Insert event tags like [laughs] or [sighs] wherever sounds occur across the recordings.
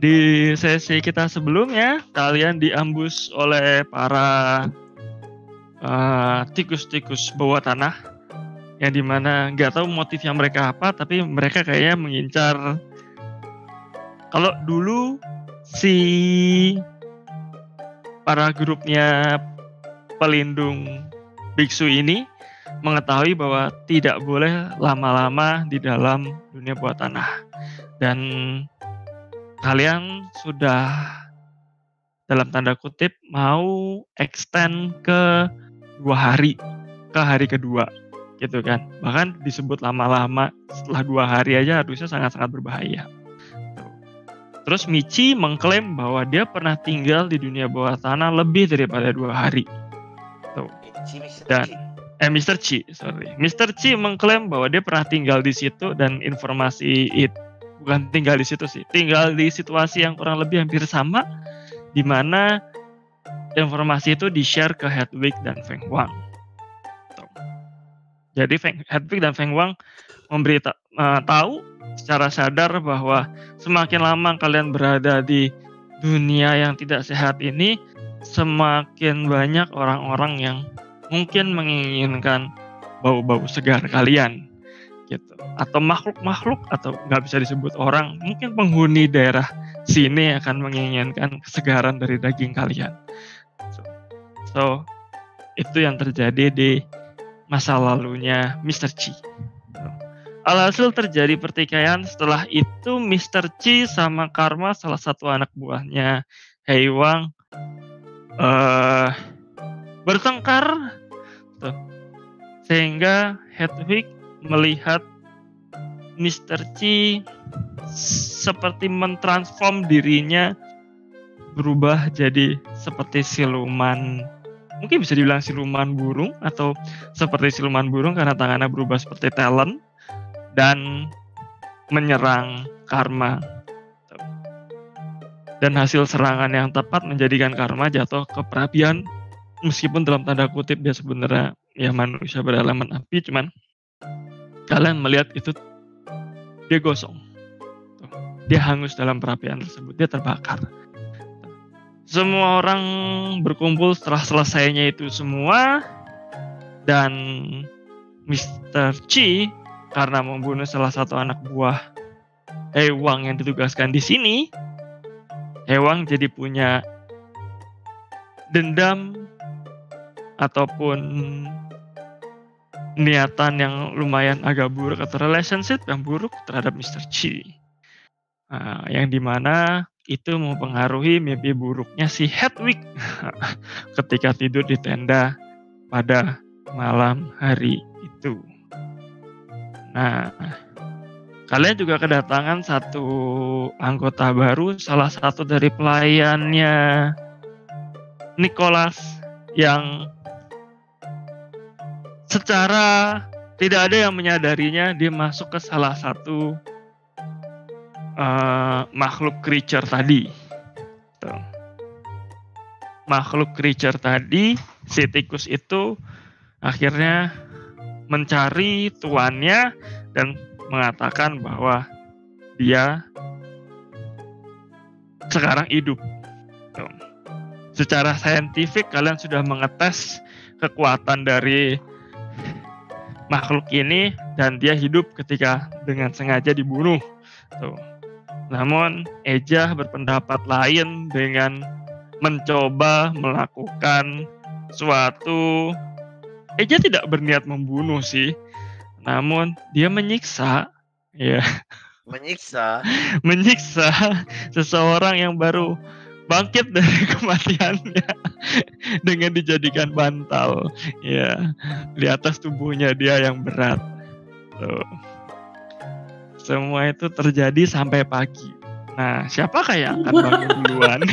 di sesi kita sebelumnya kalian diambus oleh para uh, tikus-tikus bawah tanah. Yang di mana nggak tahu motifnya mereka apa tapi mereka kayaknya mengincar. Kalau dulu si para grupnya pelindung biksu ini mengetahui bahwa tidak boleh lama-lama di dalam dunia bawah tanah. Dan kalian sudah dalam tanda kutip mau extend ke dua hari ke hari kedua gitu kan bahkan disebut lama-lama setelah dua hari aja harusnya sangat-sangat berbahaya terus Michi mengklaim bahwa dia pernah tinggal di dunia bawah tanah lebih daripada dua hari Tuh. dan eh Mr. Chi sorry Mr. Chi mengklaim bahwa dia pernah tinggal di situ dan informasi itu bukan tinggal di situ sih. Tinggal di situasi yang kurang lebih hampir sama di mana informasi itu di-share ke Hedwig dan Feng Wang. Jadi Feng, Hedwig dan Feng Wang memberi uh, tahu secara sadar bahwa semakin lama kalian berada di dunia yang tidak sehat ini, semakin banyak orang-orang yang mungkin menginginkan bau-bau segar kalian gitu atau makhluk-makhluk atau nggak bisa disebut orang mungkin penghuni daerah sini akan menginginkan kesegaran dari daging kalian So, itu yang terjadi di masa lalunya Mr. Chi. Alhasil terjadi pertikaian setelah itu Mr. Chi sama Karma salah satu anak buahnya Hei Wang uh, bertengkar sehingga Hedwig melihat Mr. Chi seperti mentransform dirinya berubah jadi seperti siluman mungkin bisa dibilang siluman burung atau seperti siluman burung karena tangannya berubah seperti talent dan menyerang karma. Dan hasil serangan yang tepat menjadikan karma jatuh ke perapian meskipun dalam tanda kutip dia sebenarnya ya manusia berelemen api cuman kalian melihat itu dia gosong. Dia hangus dalam perapian tersebut, dia terbakar semua orang berkumpul setelah selesainya itu semua dan Mr. Chi karena membunuh salah satu anak buah Hewang yang ditugaskan di sini Hewang jadi punya dendam ataupun niatan yang lumayan agak buruk atau relationship yang buruk terhadap Mr. Chi. Nah, yang di mana itu mempengaruhi mimpi buruknya si Hedwig [laughs] ketika tidur di tenda pada malam hari itu. Nah, kalian juga kedatangan satu anggota baru, salah satu dari pelayannya Nicholas yang secara tidak ada yang menyadarinya dia masuk ke salah satu uh, makhluk creature tadi. Tuh. Makhluk creature tadi, si tikus itu akhirnya mencari tuannya dan mengatakan bahwa dia sekarang hidup. Tuh. Secara saintifik kalian sudah mengetes kekuatan dari makhluk ini dan dia hidup ketika dengan sengaja dibunuh. Tuh. Namun Eja berpendapat lain dengan mencoba melakukan suatu Eja tidak berniat membunuh sih. Namun dia menyiksa ya. Menyiksa. [laughs] menyiksa seseorang yang baru bangkit dari [laughs] kematiannya [laughs] dengan dijadikan bantal ya di atas tubuhnya dia yang berat. Tuh. Semua itu terjadi sampai pagi. Nah, siapakah yang akan bangun duluan? [laughs]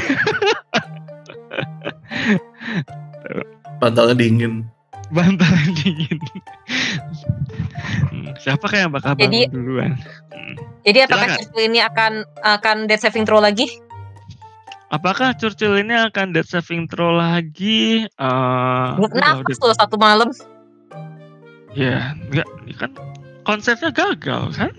Bantalnya dingin. Bantalnya dingin. Hmm, siapakah yang bakal bangun jadi, duluan? Hmm. Jadi apakah Churchill ini akan akan dead saving throw lagi? Apakah Churchill ini akan dead saving throw lagi? Uh, Kenapa tuh satu malam? Ya, enggak kan konsepnya gagal kan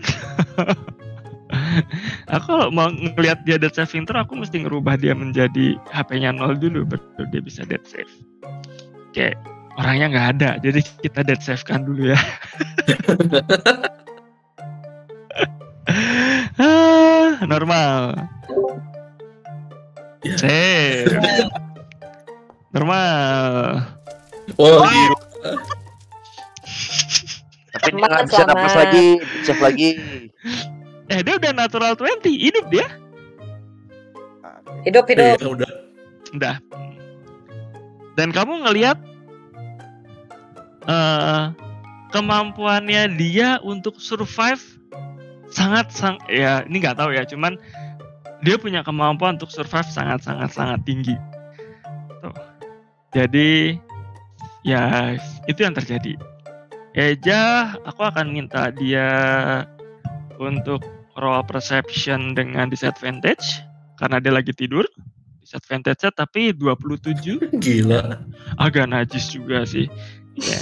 [laughs] aku kalau mau ngelihat dia dead saving terus aku mesti ngerubah dia menjadi HP-nya nol dulu baru dia bisa dead save. Kayak orangnya nggak ada, jadi kita dead save kan dulu ya. [laughs] Ah, normal. Ya. Save. Normal. Oh, gila. Tapi dia nggak bisa napas lagi, save lagi. Eh dia udah natural 20, hidup dia. Hidup Iya, hidup. udah. Udah. Dan kamu ngelihat eh kemampuannya dia untuk survive sangat sang ya ini nggak tahu ya cuman dia punya kemampuan untuk survive sangat sangat sangat tinggi tuh jadi ya itu yang terjadi Eja aku akan minta dia untuk roll perception dengan disadvantage karena dia lagi tidur disadvantage tapi 27 Gila. agak najis juga sih. Ya.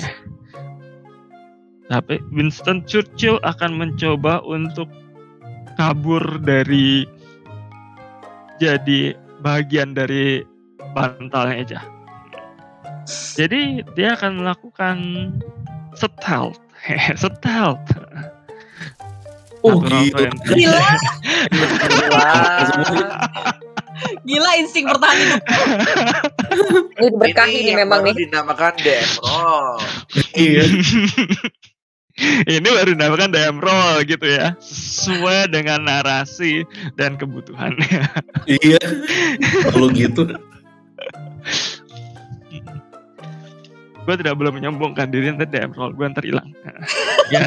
Tapi Winston Churchill akan mencoba untuk kabur dari jadi bagian dari bantalnya aja. Jadi dia akan melakukan stealth. stealth. [laughs] Oh, Natural gila. 20. Gila, Gila. gila insting bertahan hidup. Ini diberkahi nih yang memang nih. dinamakan roll. [laughs] Iya. [laughs] ini baru dinamakan DM roll gitu ya sesuai dengan narasi dan kebutuhannya [laughs] Iya. Kalau gitu. gue tidak boleh menyombongkan diri nanti DM roll gue ntar hilang [laughs] ya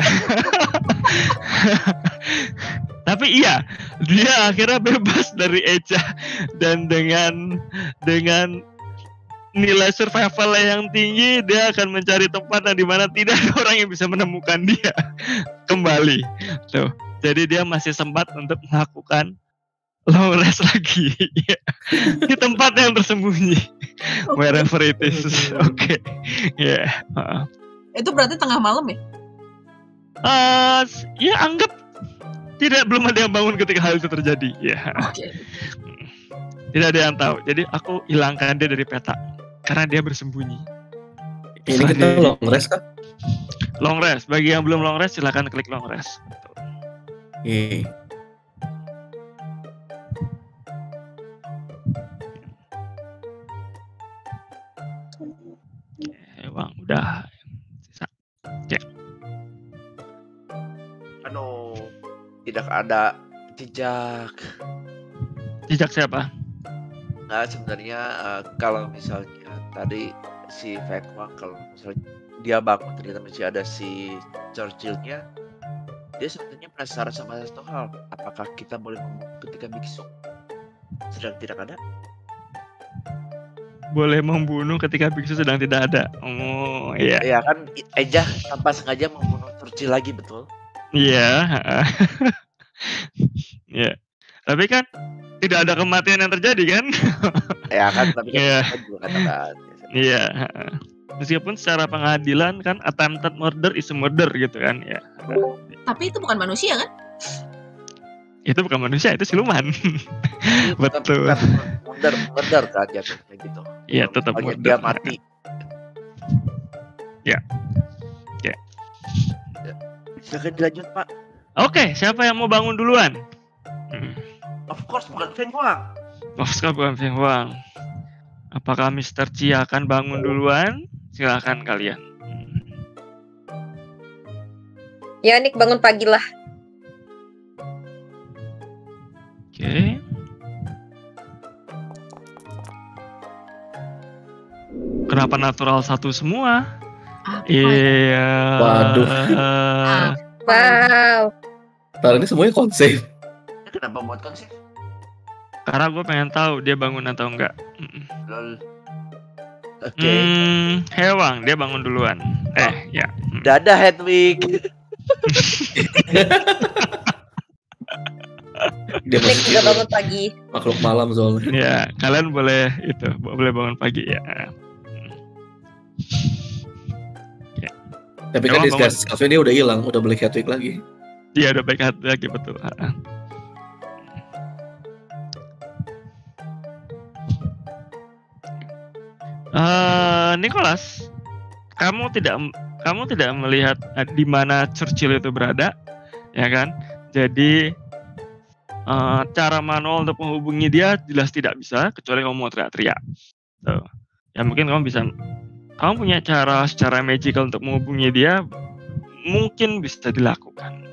tapi iya dia akhirnya bebas dari Eja dan dengan dengan nilai survival yang tinggi dia akan mencari tempat di mana tidak ada orang yang bisa menemukan dia. [laughs] Kembali. Tuh. Jadi dia masih sempat untuk melakukan long rest lagi. [laughs] Di tempat yang tersembunyi. [laughs] Wherever it is oke ya heeh. Itu berarti tengah malam ya? Eh, s- ya anggap tidak belum ada yang bangun ketika hal itu terjadi. Ya Oke. tidak ada yang tahu. Jadi aku hilangkan dia dari peta karena dia bersembunyi. Ini kita long rest kan? long rest. Bagi yang belum long rest silahkan klik long rest. Iya. Eh, bang udah. Sisa. Anu tidak ada jejak. jejak siapa? Nah sebenarnya eh, kalau misalnya tadi si Fekwa kalau misalnya dia bangun ternyata masih ada si Churchillnya dia sebenarnya penasaran sama satu hal apakah kita boleh ngomong ketika biksu? Sedang tidak ada? Boleh membunuh ketika biksu sedang tidak ada. Oh iya. Ya kan Eja tanpa sengaja membunuh Churchill lagi betul? Iya [laughs] Iya. Tapi kan tidak ada kematian yang terjadi kan [laughs] ya kan tapi kan Iya. kita juga katakan Iya. heeh. Meskipun secara pengadilan kan attempted murder is a murder gitu kan ya. Tapi itu bukan manusia kan? Itu bukan manusia, itu siluman. [laughs] Betul. Murder, murder kan jatuhnya gitu. Iya, tetap murder. dia mati. Ya. Ya. Ya. Silakan dilanjut Pak. Oke, siapa yang mau bangun duluan? Hmm. Of course bukan Feng Huang. Oh, sekarang bukan Feng Huang. Apakah Mr. Chi akan bangun duluan? Silakan kalian. Hmm. Ya Nick bangun pagi lah. Oke. Kenapa natural satu semua? Iya. Waduh. [laughs] Wow. Ntar ini semuanya konsep. Ini kenapa buat konsep? Karena gue pengen tahu dia bangun atau enggak. Lol. Oke. Hmm, Hewang dia bangun duluan. Eh, ya. Hmm. Dadah Hedwig. Dia masih juga tidur. bangun pagi. makhluk malam soalnya. Ya, kalian boleh itu, boleh bangun pagi ya. Tapi kan di selfnya dia udah hilang, udah beli Hedwig lagi. Iya, udah baik hati lagi betul. Eh, Nicholas, kamu tidak kamu tidak melihat eh, di mana Churchill itu berada, ya kan? Jadi eh, cara manual untuk menghubungi dia jelas tidak bisa kecuali kamu mau teriak-teriak. Tuh. Ya mungkin kamu bisa kamu punya cara secara magical untuk menghubungi dia mungkin bisa dilakukan.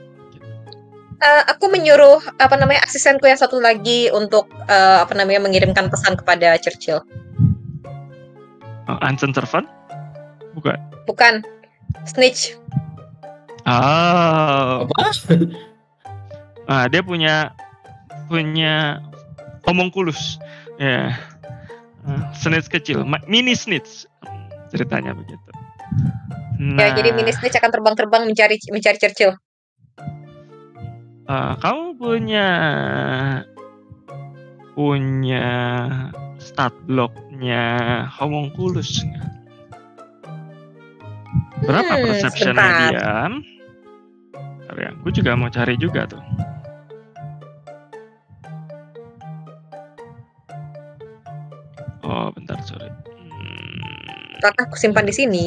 Eh, aku menyuruh apa namanya asistenku yang satu lagi untuk eh, apa namanya mengirimkan pesan kepada Churchill. Uh, Ancient Servant? Bukan. Bukan snitch. Ah, Apa? [laughs] ah, dia punya punya homunculus. Ya. Ah, snitch kecil, ma- mini snitch ceritanya begitu. Ya, jadi Nah, mini snitch akan terbang-terbang mencari mencari Churchill. ah, kamu punya punya stat homunculus nggak? Berapa Hmm, perceptionnya sebentar. dia? Bentar ya, gue juga mau cari juga tuh. Oh, bentar, sorry. Hmm, Karena aku simpan di sini.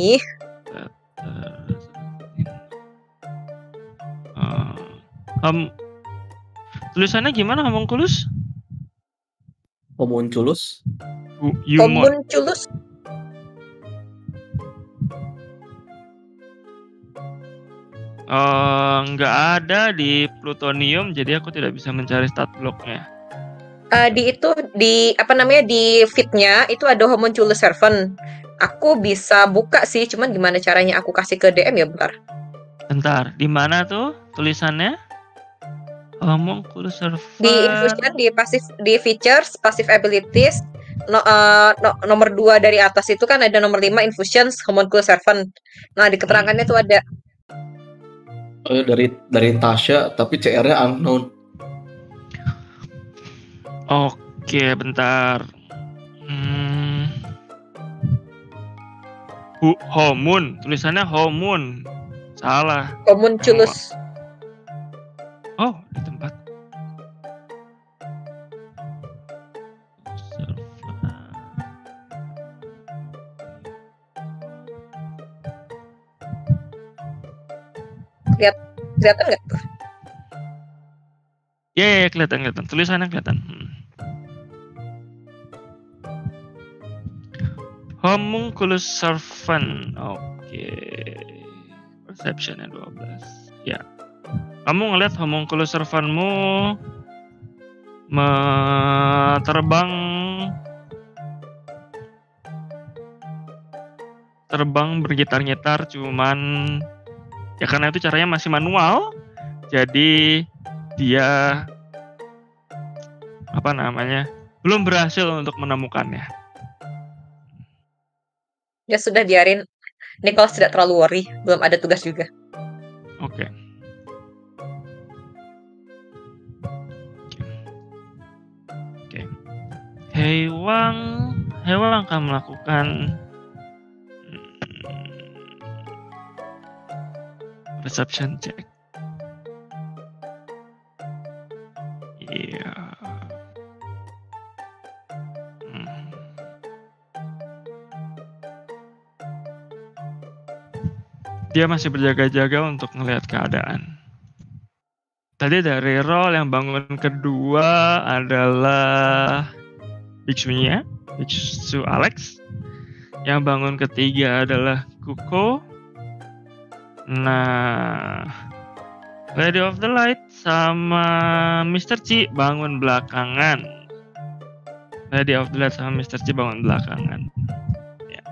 em, tulisannya gimana homunculus? Homunculus. Homunculus. Eh, nggak ada di plutonium, jadi aku tidak bisa mencari stat blocknya. Eh, di itu di apa namanya di fitnya itu ada homunculus servant. Aku bisa buka sih, cuman gimana caranya aku kasih ke DM ya bentar. Bentar, di mana tuh tulisannya? Homunculus servant. Di infusion di pasif di features, passive abilities no, eh, no- nomor 2 dari atas itu kan ada nomor 5 infusions homunculus servant. Nah, di keterangannya tuh ada Oh, dari dari Tasha tapi CR-nya unknown. Oke, bentar. Hmm. Homun, tulisannya homun. Salah. homunculus. Oh, di tempat. Kelihatan nggak? Ya, ya, ya, kelihatan, kelihatan. Tulisannya kelihatan. Hmm. Homunculus servant. Oke. Perceptionnya 12. Ya. Kamu ngeliat homunculus servantmu me- terbang terbang bergitar-gitar cuman ya karena itu caranya masih manual jadi dia apa namanya belum berhasil untuk menemukannya. Ya sudah biarin. Nicholas tidak terlalu worry, belum ada tugas juga. Oke. Oke. Hewang, Hewang akan melakukan hmm, perception check. Iya. Hmm. Dia masih berjaga-jaga untuk melihat keadaan. Tadi dari roll yang bangun kedua adalah biksunya, biksu Alex. Yang bangun ketiga adalah Kuko. Nah, Lady of the Light sama Mr. Chi bangun belakangan. Lady of the Light sama Mr. Chi bangun belakangan. Ya.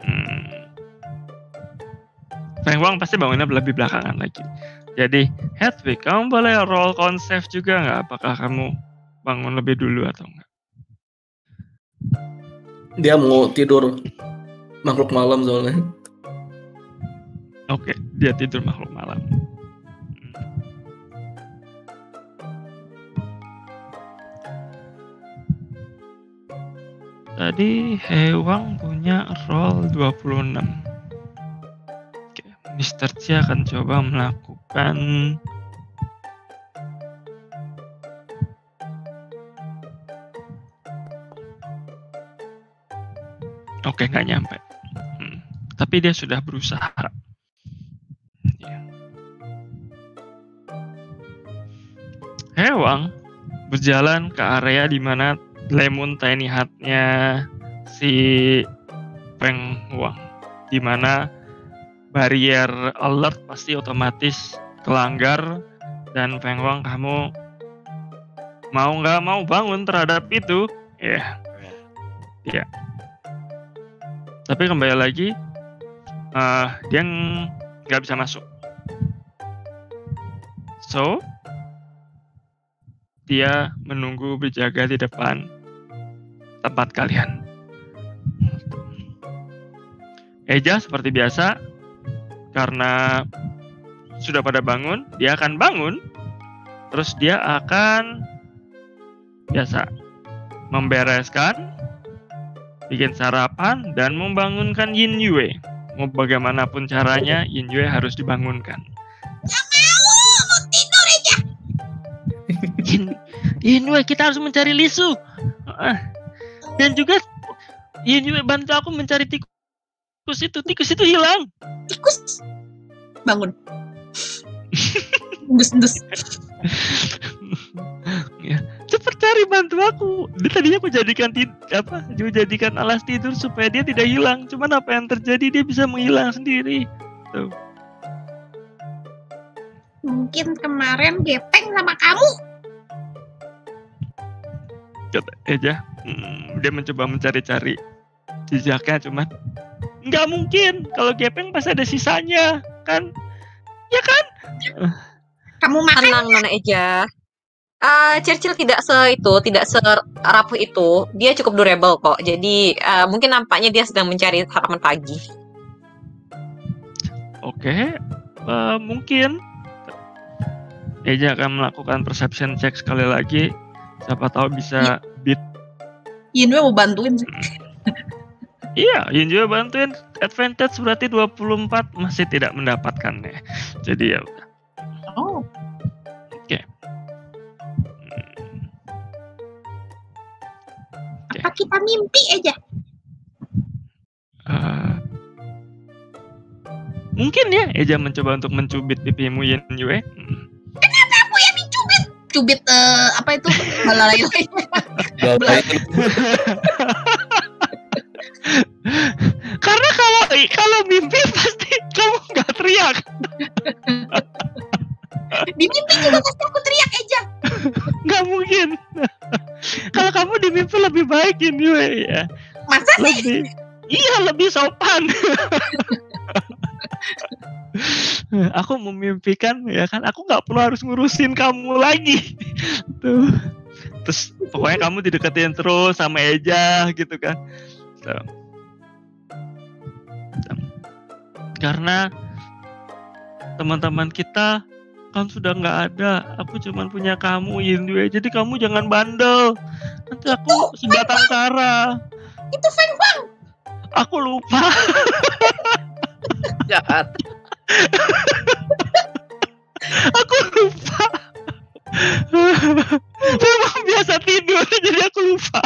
Hmm. Feng Wang pasti bangunnya lebih belakangan lagi. Jadi, Hedwig, kamu boleh roll konsep juga nggak? Apakah kamu bangun lebih dulu atau enggak? Dia mau tidur makhluk malam soalnya. Oke, dia tidur makhluk malam. Hmm. Tadi Hewang punya roll 26. Oke, Mr. Chi akan coba melakukan Oke, nggak nyampe. Hmm. Tapi dia sudah berusaha. Ya. Hewang berjalan ke area di mana Lemon Tiny Hut-nya si Peng Huang. Di mana barrier alert pasti otomatis kelanggar dan Peng Huang kamu mau nggak mau bangun terhadap itu. Ya. Ya. Tapi kembali lagi eh, dia ng- nggak bisa masuk. So, dia menunggu berjaga di depan tempat kalian. Eja seperti biasa, karena sudah pada bangun, dia akan bangun, terus dia akan biasa membereskan, bikin sarapan, dan membangunkan Yin Yue. Mau bagaimanapun caranya, Yin Yue harus dibangunkan. Yin, Yin Yue, kita harus mencari Lisu. Dan juga Yin Yue bantu aku mencari tikus itu. Tikus itu hilang. Tikus. Bangun. [laughs] Dus dus. ya, cepat cari bantu aku. Dia tadinya aku jadikan tid apa? Aku jadikan alas tidur supaya dia tidak hilang. Cuman apa yang terjadi dia bisa menghilang sendiri. Mungkin kemarin gepeng sama kamu. Kata Eja. Hmm, dia mencoba mencari-cari jejaknya cuman nggak mungkin kalau gepeng pasti ada sisanya kan ya kan Kamu makan. Tenang Nona Eja. Ah, Churchill tidak se itu, tidak serapuh itu. Dia cukup durable kok. Jadi ah, mungkin nampaknya dia sedang mencari sarapan pagi. Oke, eh, mungkin Eja akan melakukan perception check sekali lagi. Siapa tahu bisa beat. Yinwe mau bantuin sih. Iya, Yin juga bantuin. Advantage berarti 24 masih tidak mendapatkannya. Jadi ya. Oh. Apa kita mimpi aja? Eh, mungkin ya Eja mencoba untuk mencubit pipimu Yin Yue. Hmm. Aku yang dicubit. Cubit eh, apa itu? Belalai. [laughs] Karena kalau kalau mimpi pasti kamu nggak teriak. [laughs] Di mimpi juga pasti aku teriak aja. nggak mungkin kalau kamu di mimpi lebih baik ini ya Masa sih? lebih iya lebih sopan aku memimpikan ya kan aku nggak perlu harus ngurusin kamu lagi tuh terus pokoknya kamu dideketin terus sama Eja gitu kan. Tuh. karena teman-teman kita kan sudah nggak ada aku cuman punya kamu Yindue jadi kamu jangan bandel nanti aku sebatang kara Itu Feng Fang. aku lupa [laughs] Jahat. [laughs] aku lupa [laughs] memang biasa tidur jadi aku lupa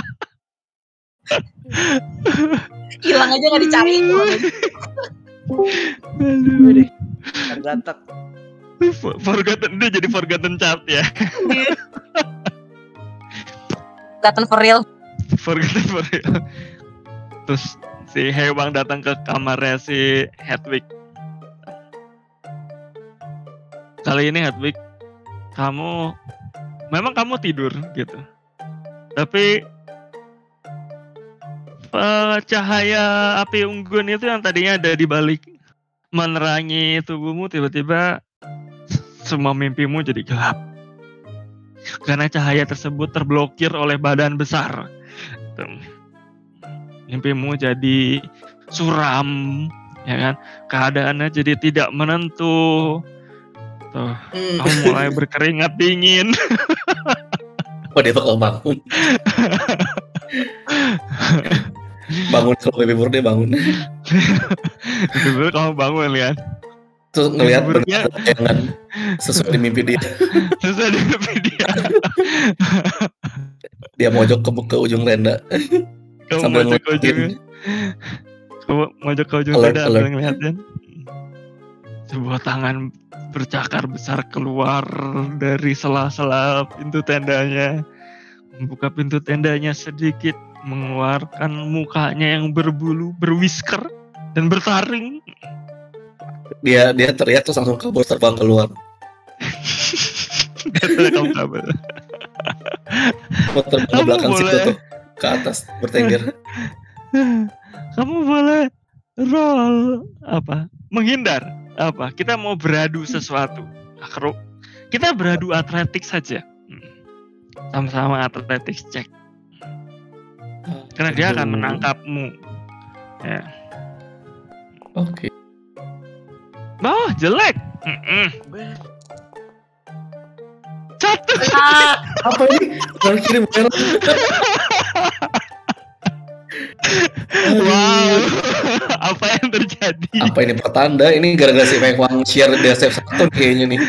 Hilang aja nggak dicari. Aduh. Ganteng. Forgotten dia jadi forgotten child ya [laughs] Datang for real. forgotten for real. terus si Hewang datang ke kamarnya si Hedwig kali ini Hedwig kamu memang kamu tidur gitu tapi eh, cahaya api unggun itu yang tadinya ada di balik menerangi tubuhmu tiba-tiba semua mimpimu jadi gelap. Karena cahaya tersebut terblokir oleh badan besar. Mimpimu jadi suram ya kan? Keadaannya jadi tidak menentu. Tuh Hmm. kamu mulai berkeringat dingin. [laughs] Oh dia tuh bangun. [laughs] bangun kalau baby birthday bangun. Tiba-tiba kamu bangun kan Terus ngelihat Baby birthday-nya jangan sesuai di mimpi dia. [laughs] sesuai dengan mimpi dia [laughs] Dia mojok ke, ke ujung tenda kamu sambil masuk ke ngeliatin Kamu mojok ke ujung Alert, tenda alert. ambil ngeliatin. Sebuah tangan bercakar besar keluar dari sela-sela pintu tendanya. Membuka pintu tendanya sedikit, mengeluarkan mukanya yang berbulu, berwhisker, dan bertaring. Dia dia teriak terus langsung kabur terbang keluar. Kamu. Mau terbang ke belakang situ tuh ke atas bertengger. Kamu boleh roll apa? Menghindar apa? Kita mau beradu sesuatu. Akro. Kita beradu atletik saja. Hmm. Sama-sama atletik cek. Karena dia akan menangkapmu. Ya. Oke. Oh, jelek. Mm-mm. Satu. Ah, Apa ini? Kanan kiri merah. Wow. Apa yang terjadi? Apa ini pertanda? Ini gara-gara si Feng Wang share dia save satu kayaknya nih.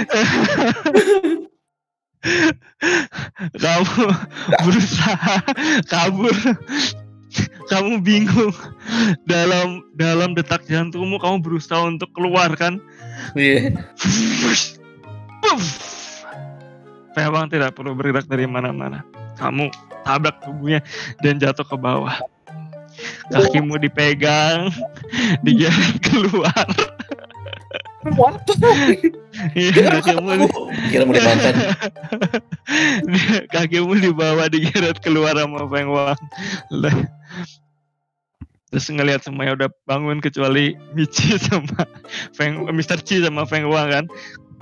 Kamu berusaha kabur. [laughs] Kamu bingung dalam dalam detak jantungmu kamu berusaha untuk keluar kan? Iya. Puff. Memang tidak perlu bergerak dari mana-mana. Kamu tabrak tubuhnya dan jatuh ke bawah. Kakimu dipegang, [laughs] digeret keluar. What? Iya, kakimu Kira mau dimakan. [laughs] kakimu dibawa digeret keluar sama Feng Wang. Terus ngelihat semuanya udah bangun kecuali Michi [laughs] sama Feng Mr. Chi sama Feng Wang kan.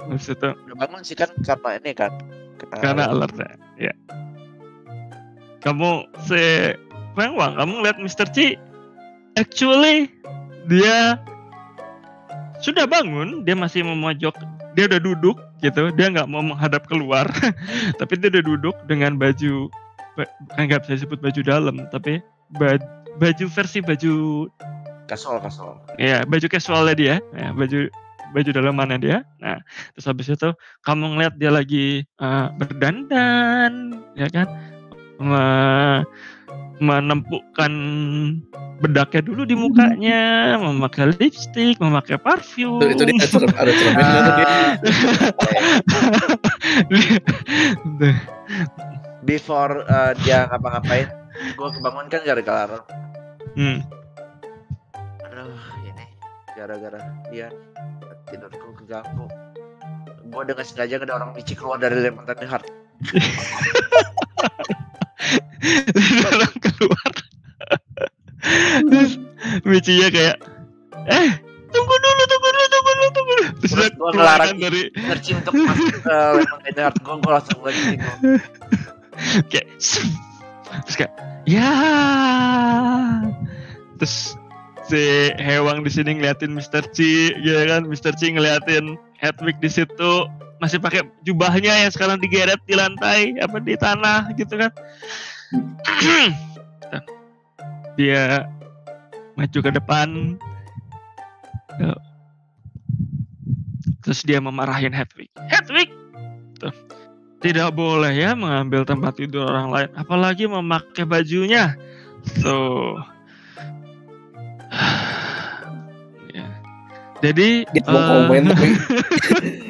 Terus itu Udah bangun sih kan karena ini kan. karena alert ya. Kamu si Feng Wang, kamu ngeliat Mr. Chi actually dia sudah bangun, dia masih memojok, dia udah duduk gitu, dia nggak mau menghadap keluar, [laughs] tapi dia udah duduk dengan baju nggak bisa disebut baju dalam, tapi ba- baju versi baju kasol kasol. ya baju casualnya dia, ya, baju baju dalamannya dia. Nah, terus habis itu kamu ngeliat dia lagi eh, berdandan, ya kan, Me- menempukkan bedaknya dulu di mukanya, memakai lipstick, memakai parfum. Itu, itu dia ada cermin, ada cermin dia? [laughs] Before uh, dia ngapa-ngapain, gue kebangun kan gara-gara. Hmm. Aduh, ini gara-gara dia tidurku keganggu. Gue dengan sengaja ada orang bici keluar dari Lemon Heart. Orang keluar. Terus Michinya kayak, eh tunggu dulu, tunggu dulu, tunggu dulu, tunggu dulu. Terus keluarkan ngelarang dari Energi untuk masuk ke Lemon Heart. Gue gue langsung lagi bingung. kayak "Sum." Terus kayak ya terus si Hewang di sini ngeliatin Mr. Chi ya kan Mr. Chi ngeliatin Hedwig di situ masih pakai jubahnya yang sekarang digeret di lantai apa di tanah gitu kan [clears throat] dia maju ke depan terus dia memarahin Hedwig Hedwig. Tidak boleh ya mengambil tempat tidur orang lain apalagi memakai bajunya tuh [sighs] Ya. jadi Dia eh, komen [laughs] tapi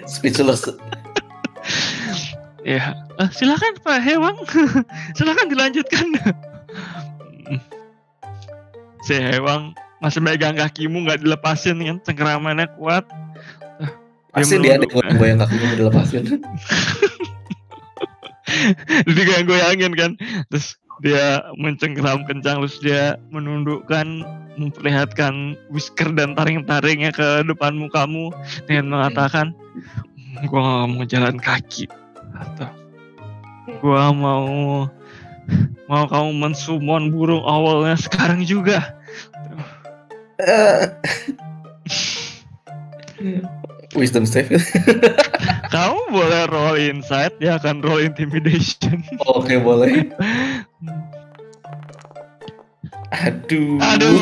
speechless. Ya, Eh, silakan Pak Hewang, [laughs] silakan dilanjutkan. [laughs] si Hewang masih megang kakimu nggak dilepasin kan, cengkeramannya kuat. Pasti dia ada yang goyang kakinya mau dilepasin. [laughs] Digoyang-goyangin kan, terus dia mencengkeram kencang, terus dia menundukkan, memperlihatkan whisker dan taring-taringnya ke depan mukamu dengan mengatakan, gua nggak mau jalan kaki, atau gua mau mau kamu mensumon burung awalnya sekarang juga. [laughs] Wisdom save. [laughs] Kamu boleh roll insight, dia akan roll intimidation. Oke boleh. Aduh. Aduh.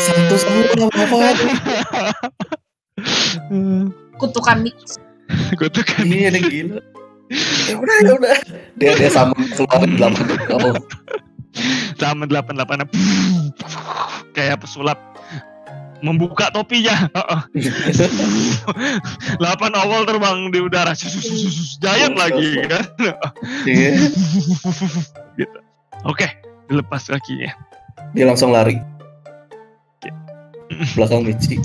Satu semua apa kutukan mix. Kutukan Iya ada gila. Ya udah ya udah. Dia dia sama keluar delapan oh. sama delapan delapan kayak pesulap membuka topinya. [laughs] Delapan awal terbang di udara. Giant lagi kan. Iya. gitu. Oke, dilepas kakinya. Dia langsung lari. Belakang Michi.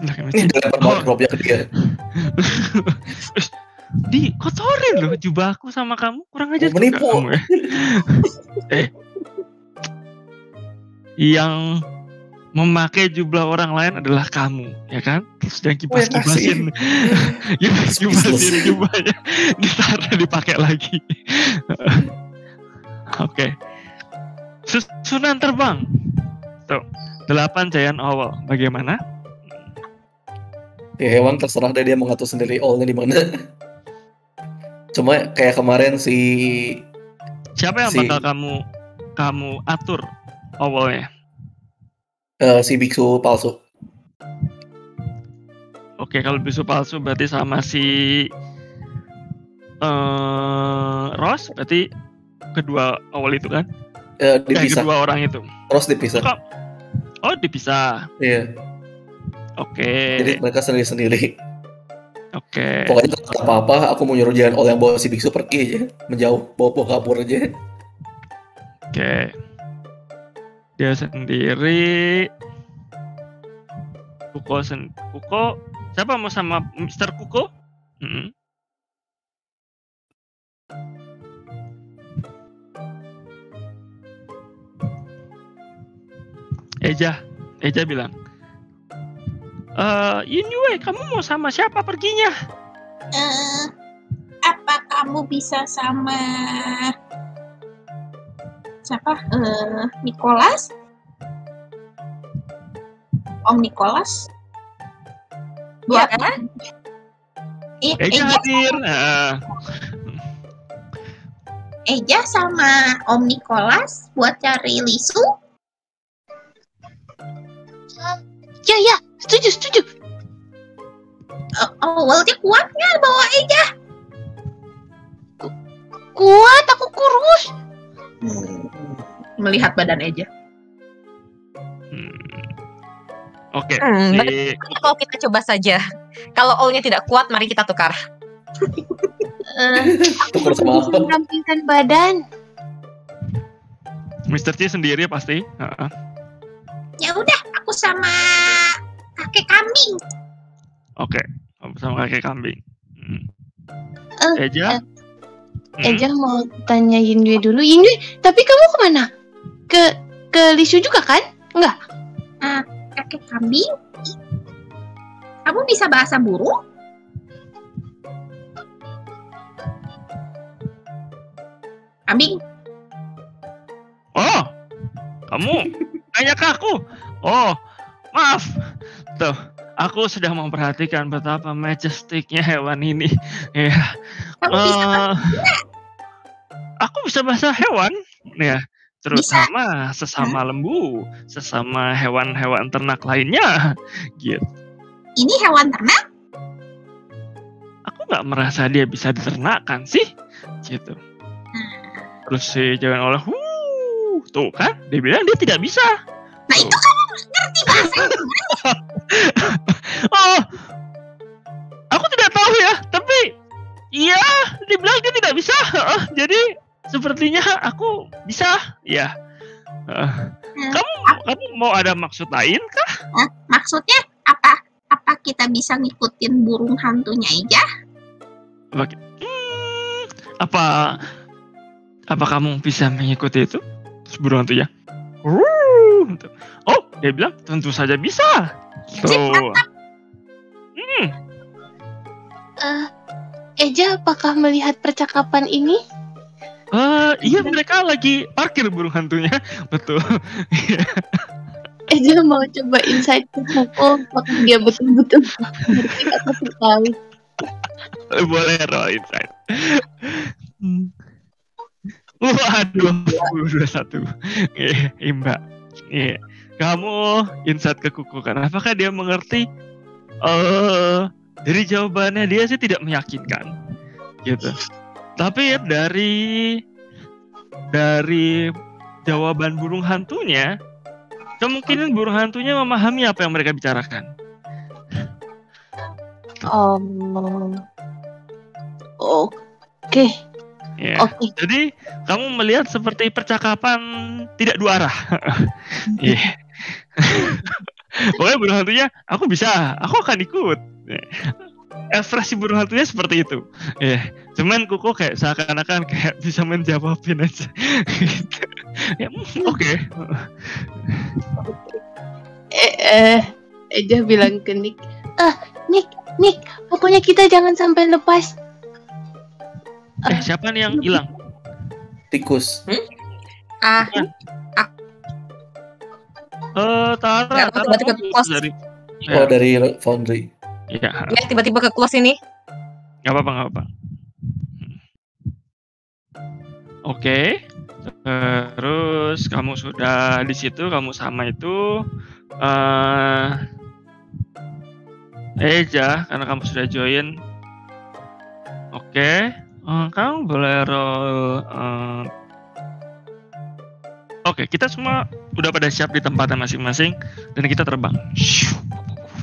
Belakang Ini dilempar Oh. ke dia. Di kotorin loh jubahku sama kamu kurang aja menipu. kamu ya. eh yang memakai jubah orang lain adalah kamu ya kan? Terus yang kipas kipasin. [laughs] Ya kipasin jubahnya [laughs] ditaruh dipakai lagi. [laughs] Oke. Susunan terbang. Tuh delapan giant owl bagaimana? Ya hewan terserah deh dia mau ngatur sendiri all-nya di mana. Cuma kayak kemarin si siapa yang Si- bakal kamu kamu atur awalnya eh, si biksu palsu. Oke, kalau bisu palsu berarti sama si eh Ross berarti kedua awal itu kan? Eh, Eh, dipisah. kedua orang itu. Terus dipisah. Kok? Oh, dipisah. Iya. Oke. Jadi mereka sendiri-sendiri. Oke. Pokoknya kalau apa-apa, aku mau nyuruh jalan all yang bawa si biksu pergi aja, menjauh, bawa bawa kabur aja. Oke. Dia sendiri Kuko sen Kuko siapa mau sama Mr. Kuko? Mm-mm. Eja, Eja bilang, eh Yunwei, kamu mau sama siapa perginya? Eh, apa kamu bisa sama siapa? Eh, Nicholas? Om Nicholas? Iya Buat kan? Eh, Eja Eja, hadir. Eja sama Om Nicholas buat cari Lisu? Ya ya, setuju setuju. Eh, awalnya kuat nggak bawa Eja? Kuat aku kurus. Melihat badan Eja. hmm. Oke, Hmm, si Kalau kita coba saja. Kalau all-nya tidak kuat, mari kita tukar. Tukar sama apa? badan. Mr. C sendiri pasti. Heeh. Ya udah, aku sama kakek kambing. Oke, sama kakek kambing. Hmm. Eh, Eja? Hmm. Eja mau tanya Yindue dulu. Yindue, tapi kamu ke mana? Ke ke Lisu juga kan? Enggak. Kakek kambing? Kamu bisa bahasa burung? Kambing, Oh, kamu nanya ke aku. Oh, maaf. Tuh, aku sudah memperhatikan betapa majestiknya hewan ini. Ya, kamu bisa eh, aku bisa bahasa hewan. Ya, terutama sesama lembu, sesama hewan-hewan ternak lainnya. [laughs] Gitu. Ini hewan ternak? Aku nggak merasa dia bisa diternakkan sih. Gitu. Terus si jangan oleh, "Wuh," tuh kan, dia bilang dia tidak bisa. Nah itu kamu ngerti bahasa [laughs] Oh, aku tidak tahu ya, tapi iya, dibilang dia tidak bisa. Heeh, jadi sepertinya aku bisa, ya. Heeh. kamu kamu mau ada maksud lain kah? Maksudnya apa? Apa kita bisa ngikutin burung hantunya aja? Hmm, apa apa kamu bisa mengikuti itu? Terus burung hantunya. Oh, dia bilang tentu saja bisa. Tuh. Eh, Eja apakah melihat percakapan ini? Eh, iya mereka lagi parkir burung hantunya, [laughs] betul. Eja mau coba insight ke Koko apakah dia betul-betul ngerti atau tahu. Boleh roll insight. Hmm. Waduh, 21. Iya, Imba. Iya. Kamu insight ke kuku kan? Apakah dia mengerti? Eh, dari jawabannya dia sih tidak meyakinkan. Gitu. Tapi ya dari dari jawaban burung hantunya kemungkinan burung hantunya memahami apa yang mereka bicarakan. Um, Oke, Ya. oke. Jadi kamu melihat seperti percakapan tidak dua arah. [laughs] Iya. Pokoknya burung hantunya, aku bisa, aku akan ikut. Ekspresi burung hantunya seperti itu. Iya. Cuman kuku kayak seakan-akan kayak bisa menjawabin aja. Gitu. ya, mm, oke. Eh, eh, Eja bilang ke Nick, ah, Nick, Nick, pokoknya kita jangan sampai lepas. Eh, siapa nih yang hilang? Tikus. Ah, Eh, Tara, Nggak, Tara tiba-tiba kamu close. dari Oh Ya, dari Foundry. ya, tiba-tiba ke close ini. nggak apa-apa, nggak apa-apa. Oke, terus kamu sudah di situ, kamu sama itu. eh Eja, karena kamu sudah join. Oke, eh, kamu boleh roll. eh, Oke, kita semua udah pada siap di tempatnya masing-masing dan kita terbang. Shoo,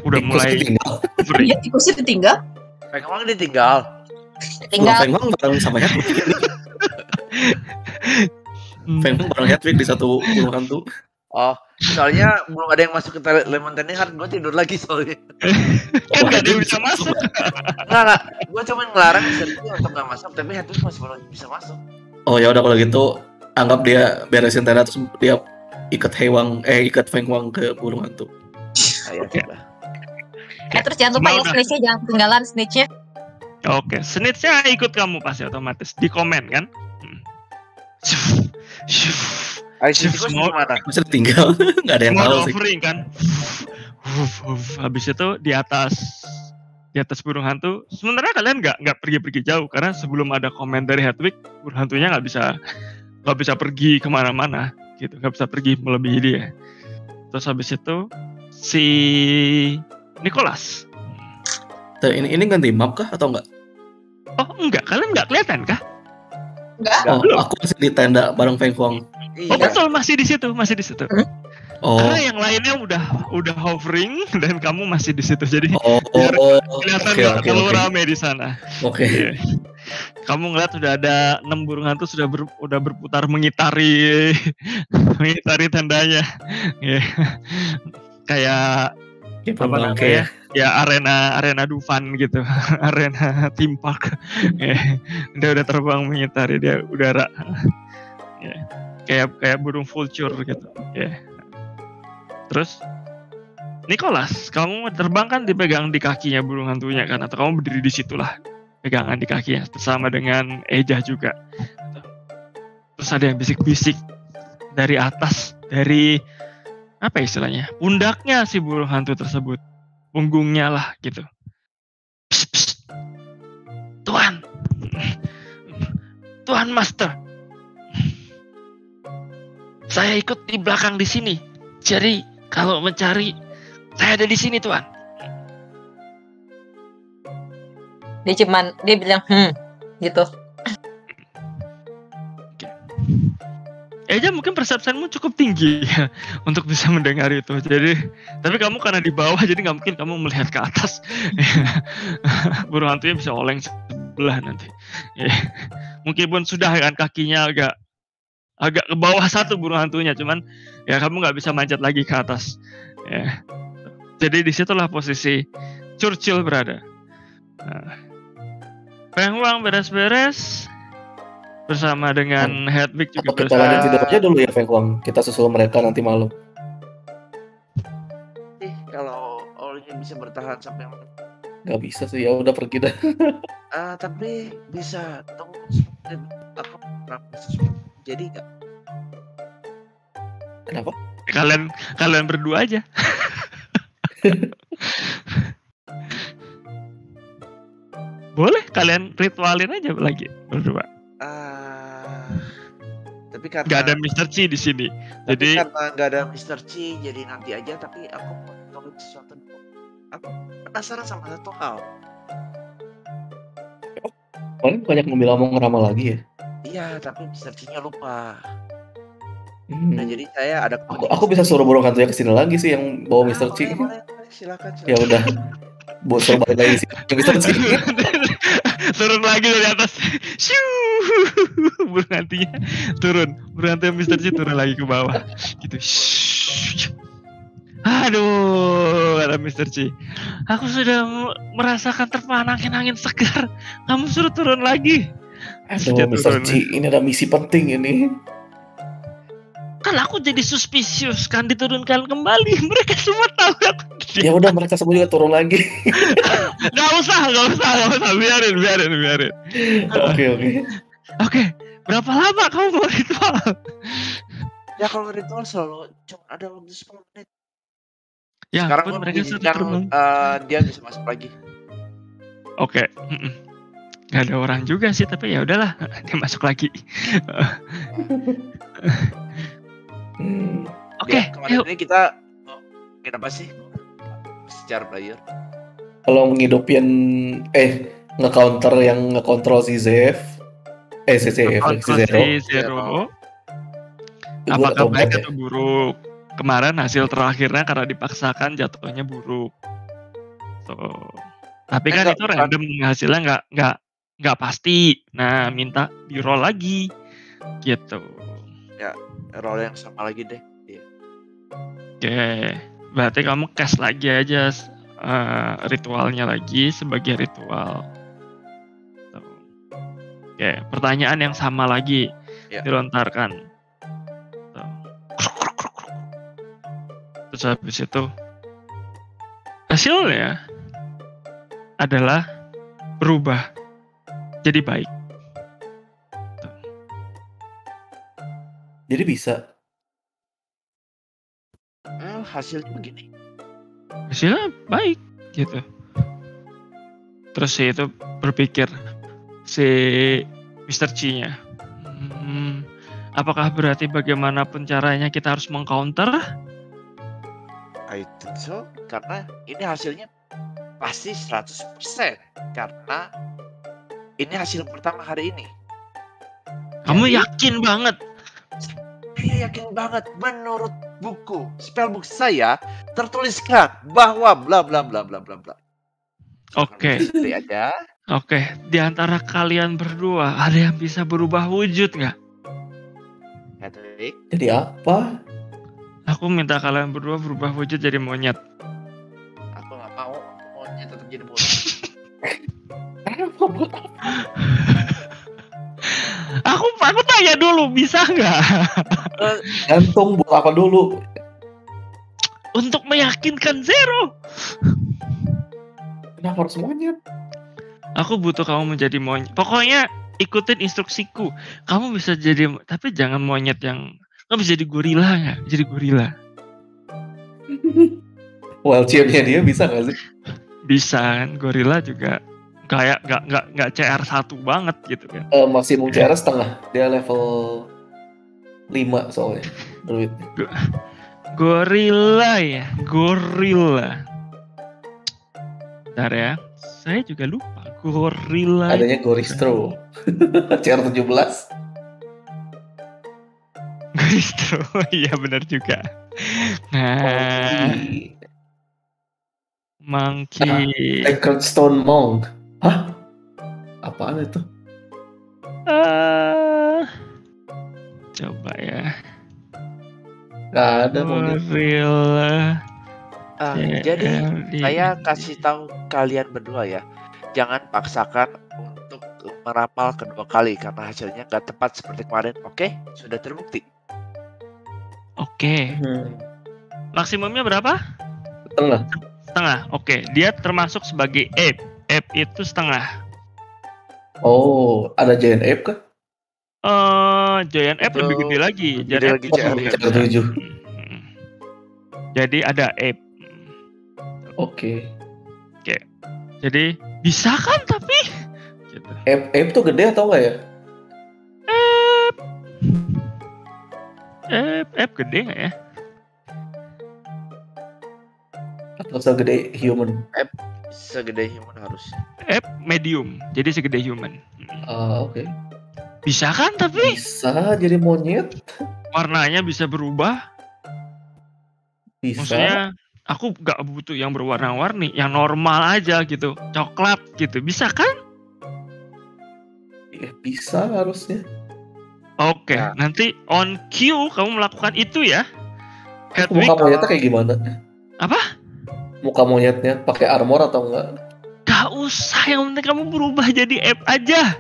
Udah Tikus mulai tinggal. free. Iya, tikusnya ditinggal. Feng Wang ditinggal. Tinggal Feng Wang bareng sama Hedwig. Hmm. Feng Wang bareng Hedwig di satu burung hantu. Oh, soalnya belum ada yang masuk ke Lemon Tiny Heart, gue tidur lagi soalnya. [laughs] kan gak ada yang bisa masuk. Enggak, enggak. Gue cuma ngelarang Sergio untuk nggak masuk, tapi Hedwig masih belum bisa masuk. Oh ya udah kalau gitu anggap dia beresin tenda terus dia ikat Hewang eh ikat Feng Wang ke burung hantu. Ayo, coba. Eh terus jangan lupa Cuma ya snitchnya jangan ketinggalan snitchnya. Oke, snitchnya ikut kamu pasti otomatis di komen kan. Hmm. Shuf, shuf. Ayo, si Shift tikus mode. gimana? Masa ditinggal? [laughs] Nggak ada yang Semua tahu sih. offering kan. Habis itu di atas di atas burung hantu. Sebenarnya kalian nggak nggak pergi-pergi jauh karena sebelum ada komen dari Hedwig, burung hantunya nggak bisa nggak bisa pergi ke mana-mana gitu, nggak bisa pergi melebihi dia. Terus habis itu si Nicholas. Tuh, ini ini ganti map kah atau enggak? Oh enggak, kalian nggak kelihatan kah? Enggak. Oh, Belum. aku masih di tenda bareng Feng. Oh Iya. betul masih di situ, masih di situ. Oh. Karena yang lainnya udah udah hovering dan kamu masih di situ. Jadi Oh, [laughs] Biar oh, kelihatan oke nggak oke terlalu oke. rame di sana. Oke. Iya. Kamu ngeliat sudah ada enam burung hantu sudah ber, udah berputar mengitari [laughs] mengitari tendanya. Iya. Kayak Kayak apa namanya? Ya arena arena Dufan gitu, [laughs] arena theme park. Iya. [laughs] dia udah terbang mengitari dia udara. Iya. Kayak kayak burung vulture gitu. Iya. Terus Nicholas, kamu terbang kan dipegang di kakinya burung hantunya kan atau kamu berdiri di situlah pegangan di kakinya bersama dengan Eja juga. Terus ada yang bisik-bisik dari atas dari apa istilahnya pundaknya si burung hantu tersebut punggungnya lah gitu. Psst, psst. Tuan, Tuan Master, saya ikut di belakang di sini. Jadi kalau mencari saya ada di sini Tuan. Dia cuman dia bilang hmm gitu. Eja mungkin persepsimu cukup tinggi ya [laughs] untuk bisa mendengar itu. Jadi, tapi kamu karena di bawah jadi nggak mungkin kamu melihat ke atas. [laughs] Burung hantunya bisa oleng sebelah nanti. Ya. Mungkin pun sudah kan kakinya agak agak ke bawah satu burung hantunya, cuman ya kamu nggak bisa manjat lagi ke atas. Ya. Jadi di situlah posisi Churchill berada. Nah. Beres-beres bersama dengan Hedwig juga Atau kita lanjut tidur aja dulu ya Feng Wang. Kita susul mereka nanti malam. Ih, kalau Olnya bisa bertahan sampai malam. Gak bisa sih ya udah pergi dah. [laughs] Ah, tapi bisa tunggu sebentar. Aku. Jadi nggak? Kenapa? kalian kalian berdua aja [laughs] boleh kalian ritualin aja lagi berdua Ah, tapi karena nggak ada Mr. Chi di sini tapi jadi karena nggak ada Mr. Chi jadi nanti aja tapi aku mau tahu sesuatu. Aku penasaran sama satu hal. Paling banyak mobil ngomong ngeramal lagi ya. Iya, tapi Mr. Chi-nya lupa. Hmm. Nah, jadi saya ada Aku, aku bisa suruh burung hantunya ke sini lagi sih yang bawa Ah, Mr. C. boleh, boleh, boleh. Silakan, Ya udah. Buat suruh balik lagi sih. Mr. C. [laughs] turun lagi dari atas. [laughs] Burung hantinya turun. Hantu Mr. C turun lagi ke bawah. Gitu. Shoo! Aduh, kata Mr. C. Aku sudah merasakan terpana angin-angin segar. Kamu suruh turun lagi. Aduh, Mr. turun. C, ini ada misi penting ini. Kan aku jadi suspicious kan diturunkan kembali. [laughs] Mereka semua tahu aku. Ya udah mereka semua juga turun lagi. [laughs] Gak usah, gak usah, gak usah. Biarin, biarin, biarin. Oke, oke. Oke, berapa lama kamu mau ritual? Ya kalau ritual selalu cuma ada waktu 10 menit. Ya, Sekarang gue mereka sudah mengizinkan terbang. eh, dia bisa masuk lagi. Oke. Gak ada orang juga sih, tapi ya udahlah, [laughs] dia masuk lagi. Hmm. Oke, Ya, kemarin yuk. ini kita mau ngomongin apa sih? Secara player. Kalau menghidupin eh nge-counter yang nge-control si Zef eh si Zef si Zero Konstruksi Zero, Gua apakah baik banget ya. atau buruk? Kemarin hasil terakhirnya karena dipaksakan jatuhnya buruk. So, tapi Eh, kan itu random hasilnya nggak nggak nggak pasti. Nah, minta di roll lagi, gitu. Role yang sama lagi deh. Oke, berarti kamu cast lagi aja eh, ritualnya lagi sebagai ritual. Oke, pertanyaan yang sama lagi Ya. dilontarkan. Terus habis itu hasilnya adalah berubah jadi baik. Jadi bisa Eh, hasilnya begini. hasilnya baik gitu terus si itu berpikir si Mr. C-nya "Hmm, apakah berarti bagaimanapun caranya kita harus mengcounter I think so. Karena ini hasilnya pasti 100%. Karena ini hasil pertama hari ini. kamu Jadi- yakin banget Saya yakin banget menurut buku spellbook saya tertuliskan bahwa bla bla bla bla bla bla. Oke. Seperti aja. oke di antara kalian berdua ada yang bisa berubah wujud nggak Patrick, jadi apa aku minta kalian berdua berubah wujud jadi monyet aku nggak mau maunya tetap jadi apa? [laughs] aku aku tanya dulu bisa nggak [laughs] gantung buat apa dulu untuk meyakinkan Zero kenapa harus monyet Aku butuh kamu menjadi monyet. Pokoknya ikutin instruksiku. Kamu bisa jadi, tapi jangan monyet yang kamu bisa jadi gorila nggak? Jadi gorila. [laughs] wild champ-nya dia bisa gak sih Bisa kan? Gorila juga kayak nggak nggak nggak CR satu banget gitu kan? Eh, maksimum CR setengah dia level 5 soalnya druid Gorila ya, gorila. Bentar ya, saya juga lupa. Gorila. adanya Goristro [laughs] CR 17 Goristro, [laughs] iya benar juga. Nah, monkey. Sacred Stone Monk hah apaan itu Ah, coba ya. Gak ada monyet Gorilla. Ah, jadi di- saya kasih tahu kalian berdua ya, jangan paksakan untuk merapal kedua kali karena hasilnya nggak tepat seperti kemarin. Oke, sudah terbukti. Oke, Hmm. maksimumnya berapa? Setengah Setengah. Oke, dia termasuk sebagai ape. Ape itu setengah. Oh ada Giant Ape kah? Eh, giant Itu lebih gede lagi. Giant ape lagi itu CR. bisa. CR 7 Hmm. Jadi ada ape. Oke Jadi bisa kan tapi gitu. Ape, Ape tuh gede atau enggak ya? Ape. Ape, ape gede nggak ya? Atau segede human? Segede human harus. Ape medium. Jadi segede human. Hmm. Ah oke Bisa kan tapi Bisa jadi monyet warnanya bisa berubah. Bisa. Maksudnya aku nggak butuh yang berwarna-warni, yang normal aja gitu, coklat gitu, bisa kan? Ya, bisa harusnya. Oke, Ya. nanti on cue kamu melakukan itu ya. Hedwig, Muka monyetnya kayak gimana? Apa? Muka monyetnya pakai armor atau enggak? gak usah, yang penting kamu berubah jadi app aja.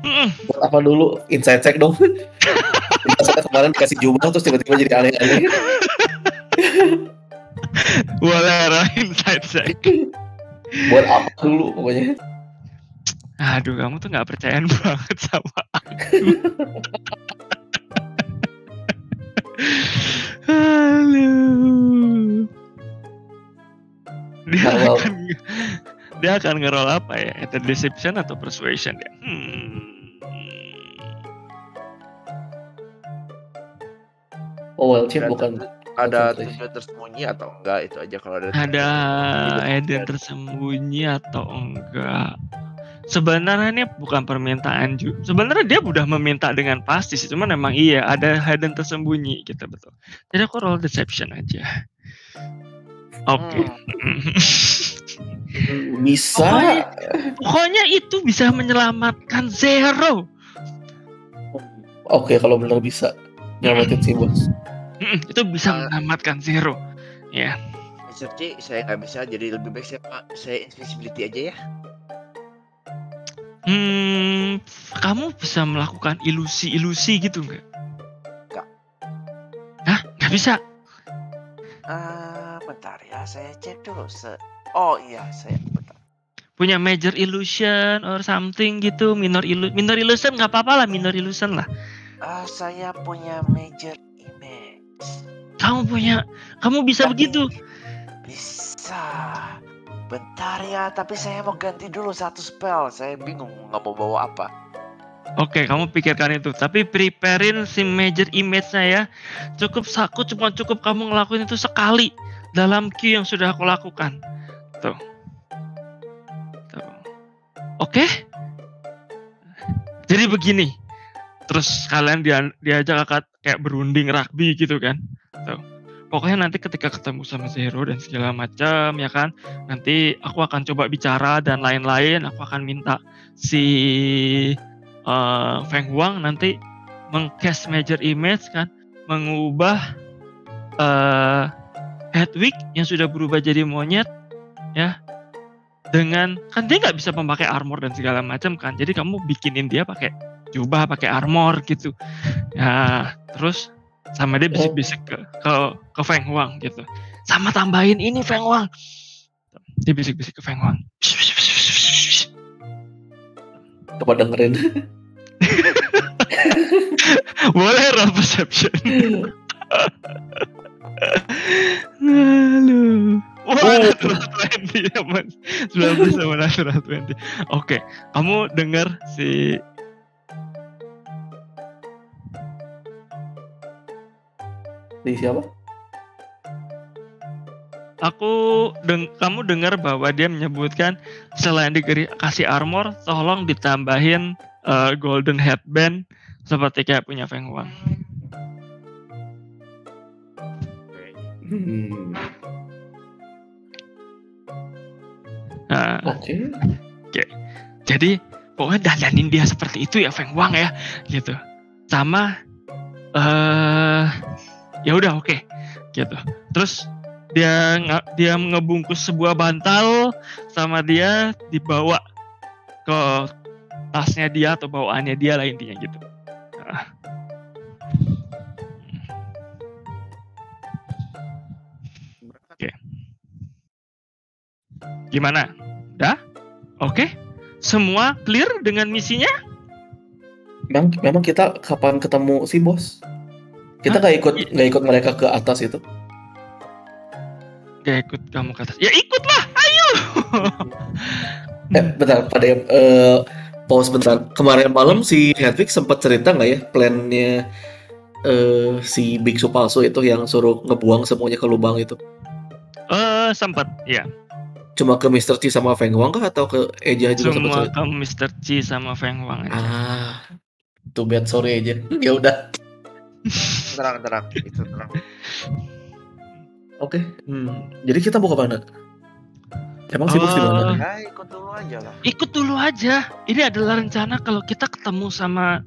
Mm, Buat apa dulu? Inside check dong. Biasanya kemarin dikasih jubah terus tiba-tiba jadi aneh-aneh. boleh lah inside check. Buat apa dulu pokoknya? Aduh, kamu tuh nggak percayaan [laughs] banget sama aku. Halo. Dia Halo. akan dia akan ngerol apa ya? Ether deception atau persuasion ya? Hmm. Oh, well, chip bukan. ada tujuan tersembunyi atau enggak itu aja kalau ada Ada eden tersembunyi atau enggak? Sebenarnya ini bukan permintaan juga. Sebenarnya dia udah meminta dengan pasti sih, cuman emang iya ada hidden tersembunyi gitu betul. Jadi aku roll deception aja. Oke. Hmm. [laughs] Bisa. Pokoknya- Pokoknya itu bisa menyelamatkan Zero. Oke, kalau benar bisa. Nyelamatin si bos. Itu bisa Ah. menyelamatkan Zero. Ya. Mr. C, saya nggak bisa jadi lebih baik saya saya invisibility aja ya. Hmm, kamu bisa melakukan ilusi-ilusi gitu nggak? Nggak. Hah? Nggak bisa? Ah, bentar ya, saya cek dulu. Se oh iya, saya bentar. punya major illusion or something gitu minor illu minor illusion nggak apa-apa lah minor illusion lah Ah, saya punya major image. kamu punya kamu bisa Tapi- begitu Bisa. Bentar ya, tapi saya mau ganti dulu satu spell. Saya bingung nggak mau bawa apa. oke kamu pikirkan itu tapi preparein si major image saya cukup aku cuma cukup kamu ngelakuin itu sekali dalam queue yang sudah aku lakukan tuh. Tuh. Oke. Jadi begini. Terus kalian dia diajak akad kayak berunding rugby gitu kan. Tuh. Pokoknya nanti ketika ketemu sama Zero dan segala macam ya kan nanti aku akan coba bicara dan lain-lain. Aku akan minta si eh, Feng Huang nanti mengcast major image kan mengubah eh Hedwig yang sudah berubah jadi monyet ya dengan kan dia nggak bisa memakai armor dan segala macam kan jadi kamu bikinin dia pakai jubah pakai armor gitu. Ya terus sama dia bisik-bisik ke ke ke Feng Huang gitu. Sama tambahin ini Feng Huang. Dia bisik-bisik ke Feng Huang. Coba dengerin. [laughs] boleh roll perception. [laughs] Lalu Wah, Oh. 20 ya mas 19 sama natural 20 Oke, kamu dengar si Di siapa? Aku deng kamu dengar bahwa dia menyebutkan selain dikasih armor, tolong ditambahin eh, golden headband seperti kayak punya Feng Huang. Hmm, Nah, Oke. jadi pokoknya dandanin dia seperti itu ya Feng Huang ya, gitu. Sama eh ya udah oke, gitu. Terus dia dia ngebungkus sebuah bantal sama dia dibawa ke tasnya dia atau bawaannya dia lah intinya gitu. Ah. Gimana? Dah? Oke? Semua clear dengan misinya? Memang, memang kita kapan ketemu si bos? Kita nggak ikut Iya. nggak ikut mereka ke atas itu. Gak ikut kamu ke atas. Ya ikutlah, ayo. [laughs] Eh, bentar, pada yang eh, pause bentar. Kemarin malam si Hedwig sempat cerita nggak ya plannya eh, si biksu palsu itu yang suruh ngebuang semuanya ke lubang itu? Eh sempat, ya. Cuma ke Mr. Chi sama Feng Huang kah atau ke Eja juga Semua cerita? ke Mr. Chi sama Feng Huang aja. Ah, too bad sorry aja. Ya udah. tenang, tenang. Itu tenang. Oke, hmm. jadi kita mau ke mana? Emang sih bos di mana? Eh, Ya, ikut dulu aja lah. ikut dulu aja. Ini adalah rencana kalau kita ketemu sama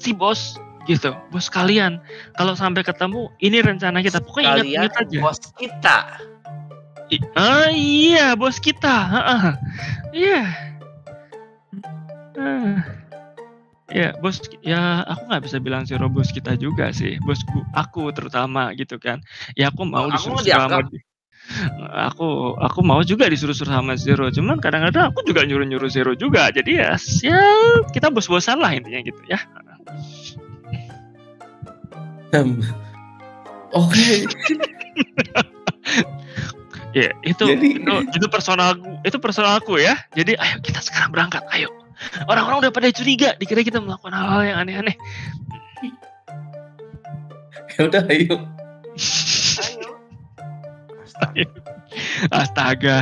si bos gitu, bos kalian. Kalau sampai ketemu, ini rencana kita. Pokoknya ingat-ingat aja. bos kita. I- ah iya, bos kita. Heeh. Iya. Ah. Ya, bos ya aku nggak bisa bilang Zero bos kita juga sih. Bosku aku terutama gitu kan. Ya aku mau aku disuruh sama di- aku aku mau juga disuruh-suruh sama Zero. Cuman kadang-kadang aku juga nyuruh-nyuruh Zero juga. Jadi ya, ya kita bos-bosan lah intinya gitu ya. Oke, [laughs] Ya, itu Jadi- itu, itu personal itu personal aku ya. Jadi ayo kita sekarang berangkat, ayo. Orang-orang udah pada curiga, dikira kita melakukan hal-hal yang aneh-aneh. ya udah ayo. Ayo. Astaga. Astaga.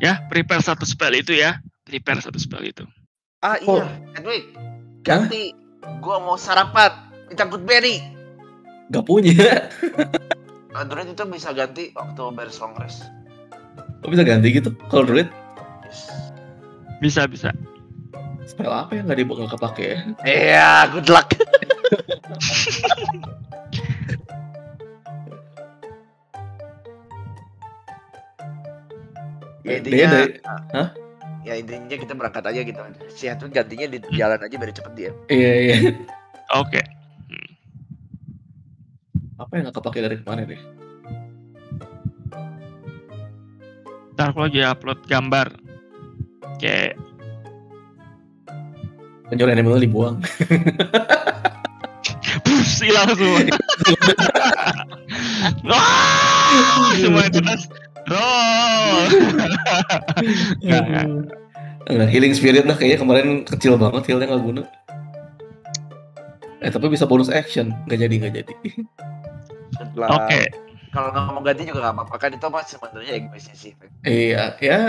Ya, prepare satu spell itu ya. Prepare satu spell itu. Ah Oh. iya, Edwin. Ganti. Gua mau sarapan. Minta berry. Gak punya. [laughs] Android itu bisa ganti waktu beres long rest. Kok bisa ganti gitu? Kalau druid, Yes. Bisa, bisa. spell apa yang nggak dibuka nggak kepake ya? Iya, good luck. [laughs] Ya, intinya, dari, ya intinya kita berangkat aja gitu. Si Edwin gantinya di jalan aja biar cepet dia. iya iya. Oke. Apa yang nggak kepake dari kemarin deh? Ntar aku lagi upload gambar. Kayak Penjual animal dibuang. [laughs] Bus, hilang semua. [laughs] Wah, semua itu tas. Roll. Nggak, nggak. Enggak, healing spirit dah kayaknya kemarin kecil banget healnya nggak guna. Eh tapi bisa bonus action, nggak jadi nggak jadi. [laughs] Setelah- Oke. Kalau nggak mau ganti juga nggak apa-apa kan itu mah sebenarnya egoisnya sih. Iya, ya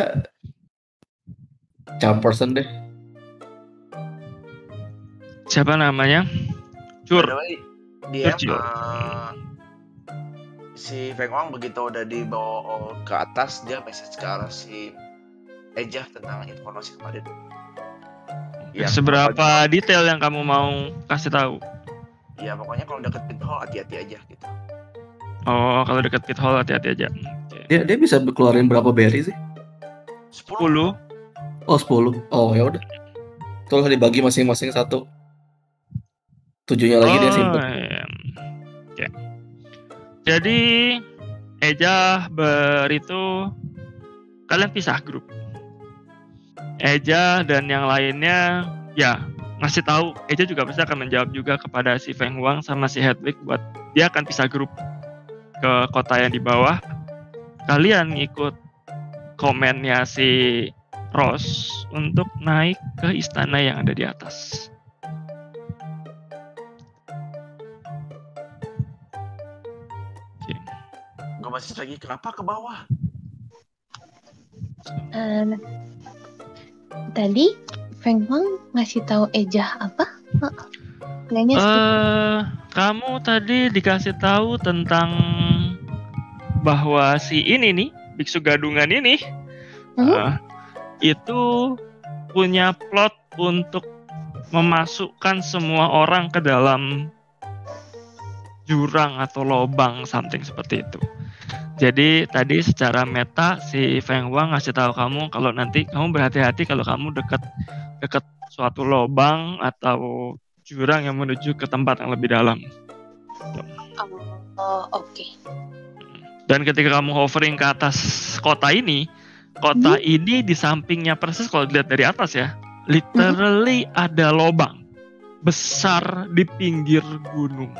charm person deh. Siapa namanya? Cur. Way, dia Kecil. eh, si Feng Wang begitu udah dibawa ke atas dia message ke arah si Ejah tentang informasi kemarin. Ya, Seberapa detail yang kamu mau kasih tahu? Ya pokoknya kalau deket pinhole hati-hati aja gitu. Oh, kalau deket pit hole hati-hati aja. Dia dia bisa keluarin berapa berry sih? 10. 10. Oh 10. Oh ya udah. Terus dibagi masing-masing satu. Tujuhnya lagi dia simpen. iya. Oke. Jadi Eja Ber itu kalian pisah grup. Eja dan yang lainnya ya ngasih tahu Eja juga pasti akan menjawab juga kepada si Feng Huang sama si Hedwig buat dia akan pisah grup ke kota yang di bawah. Kalian ngikut komennya si Ross untuk naik ke istana yang ada di atas. Gue masih lagi kenapa ke bawah? Eh, tadi Feng Wang ngasih tahu Ejah apa? Kayaknya skip. Eh, kamu tadi dikasih tahu tentang bahwa si ini nih, biksu gadungan ini, Hmm? eh, itu punya plot untuk memasukkan semua orang ke dalam jurang atau lobang something seperti itu. Jadi tadi secara meta si Feng Wang ngasih tahu kamu kalau nanti kamu berhati-hati kalau kamu dekat dekat suatu lobang atau jurang yang menuju ke tempat yang lebih dalam. Oh, oke. Dan ketika kamu hovering ke atas kota ini, kota ini di sampingnya persis kalau dilihat dari atas ya, literally ada lobang besar di pinggir gunung.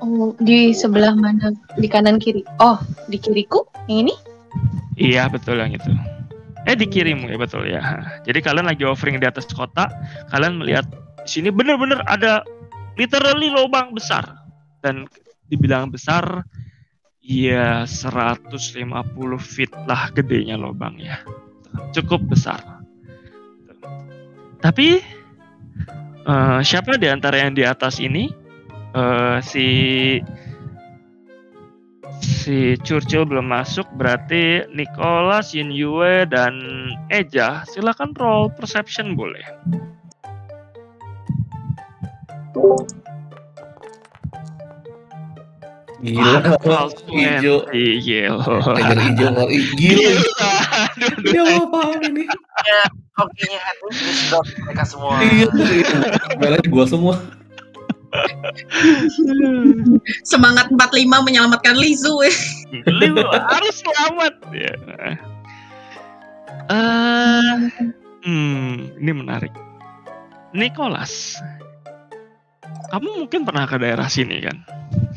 Oh, di sebelah mana? Di kanan kiri. Oh, di kiriku? Yang ini? Iya betul yang itu. Eh di kirimu ya betul ya. Jadi kalian lagi offering di atas kota, kalian melihat sini bener-bener ada literally lubang besar dan dibilang besar ya 150 feet lah gedenya lubangnya. Cukup besar. Tapi Eh, siapa di antara yang di atas ini? Eh, si si Churchill belum masuk berarti Nicholas, Yue dan Eja silakan roll perception boleh. Gila, hijau. 20, gila. Tiger hijau, gila. Gila. Ya apa ini? Hokinya disedot mereka semua. Iya, Merahnya gua semua. Semangat 45 menyelamatkan Lizu. Lu harus selamat ya. Eh, hmm, ini menarik. Nicholas, kamu mungkin pernah ke daerah sini kan?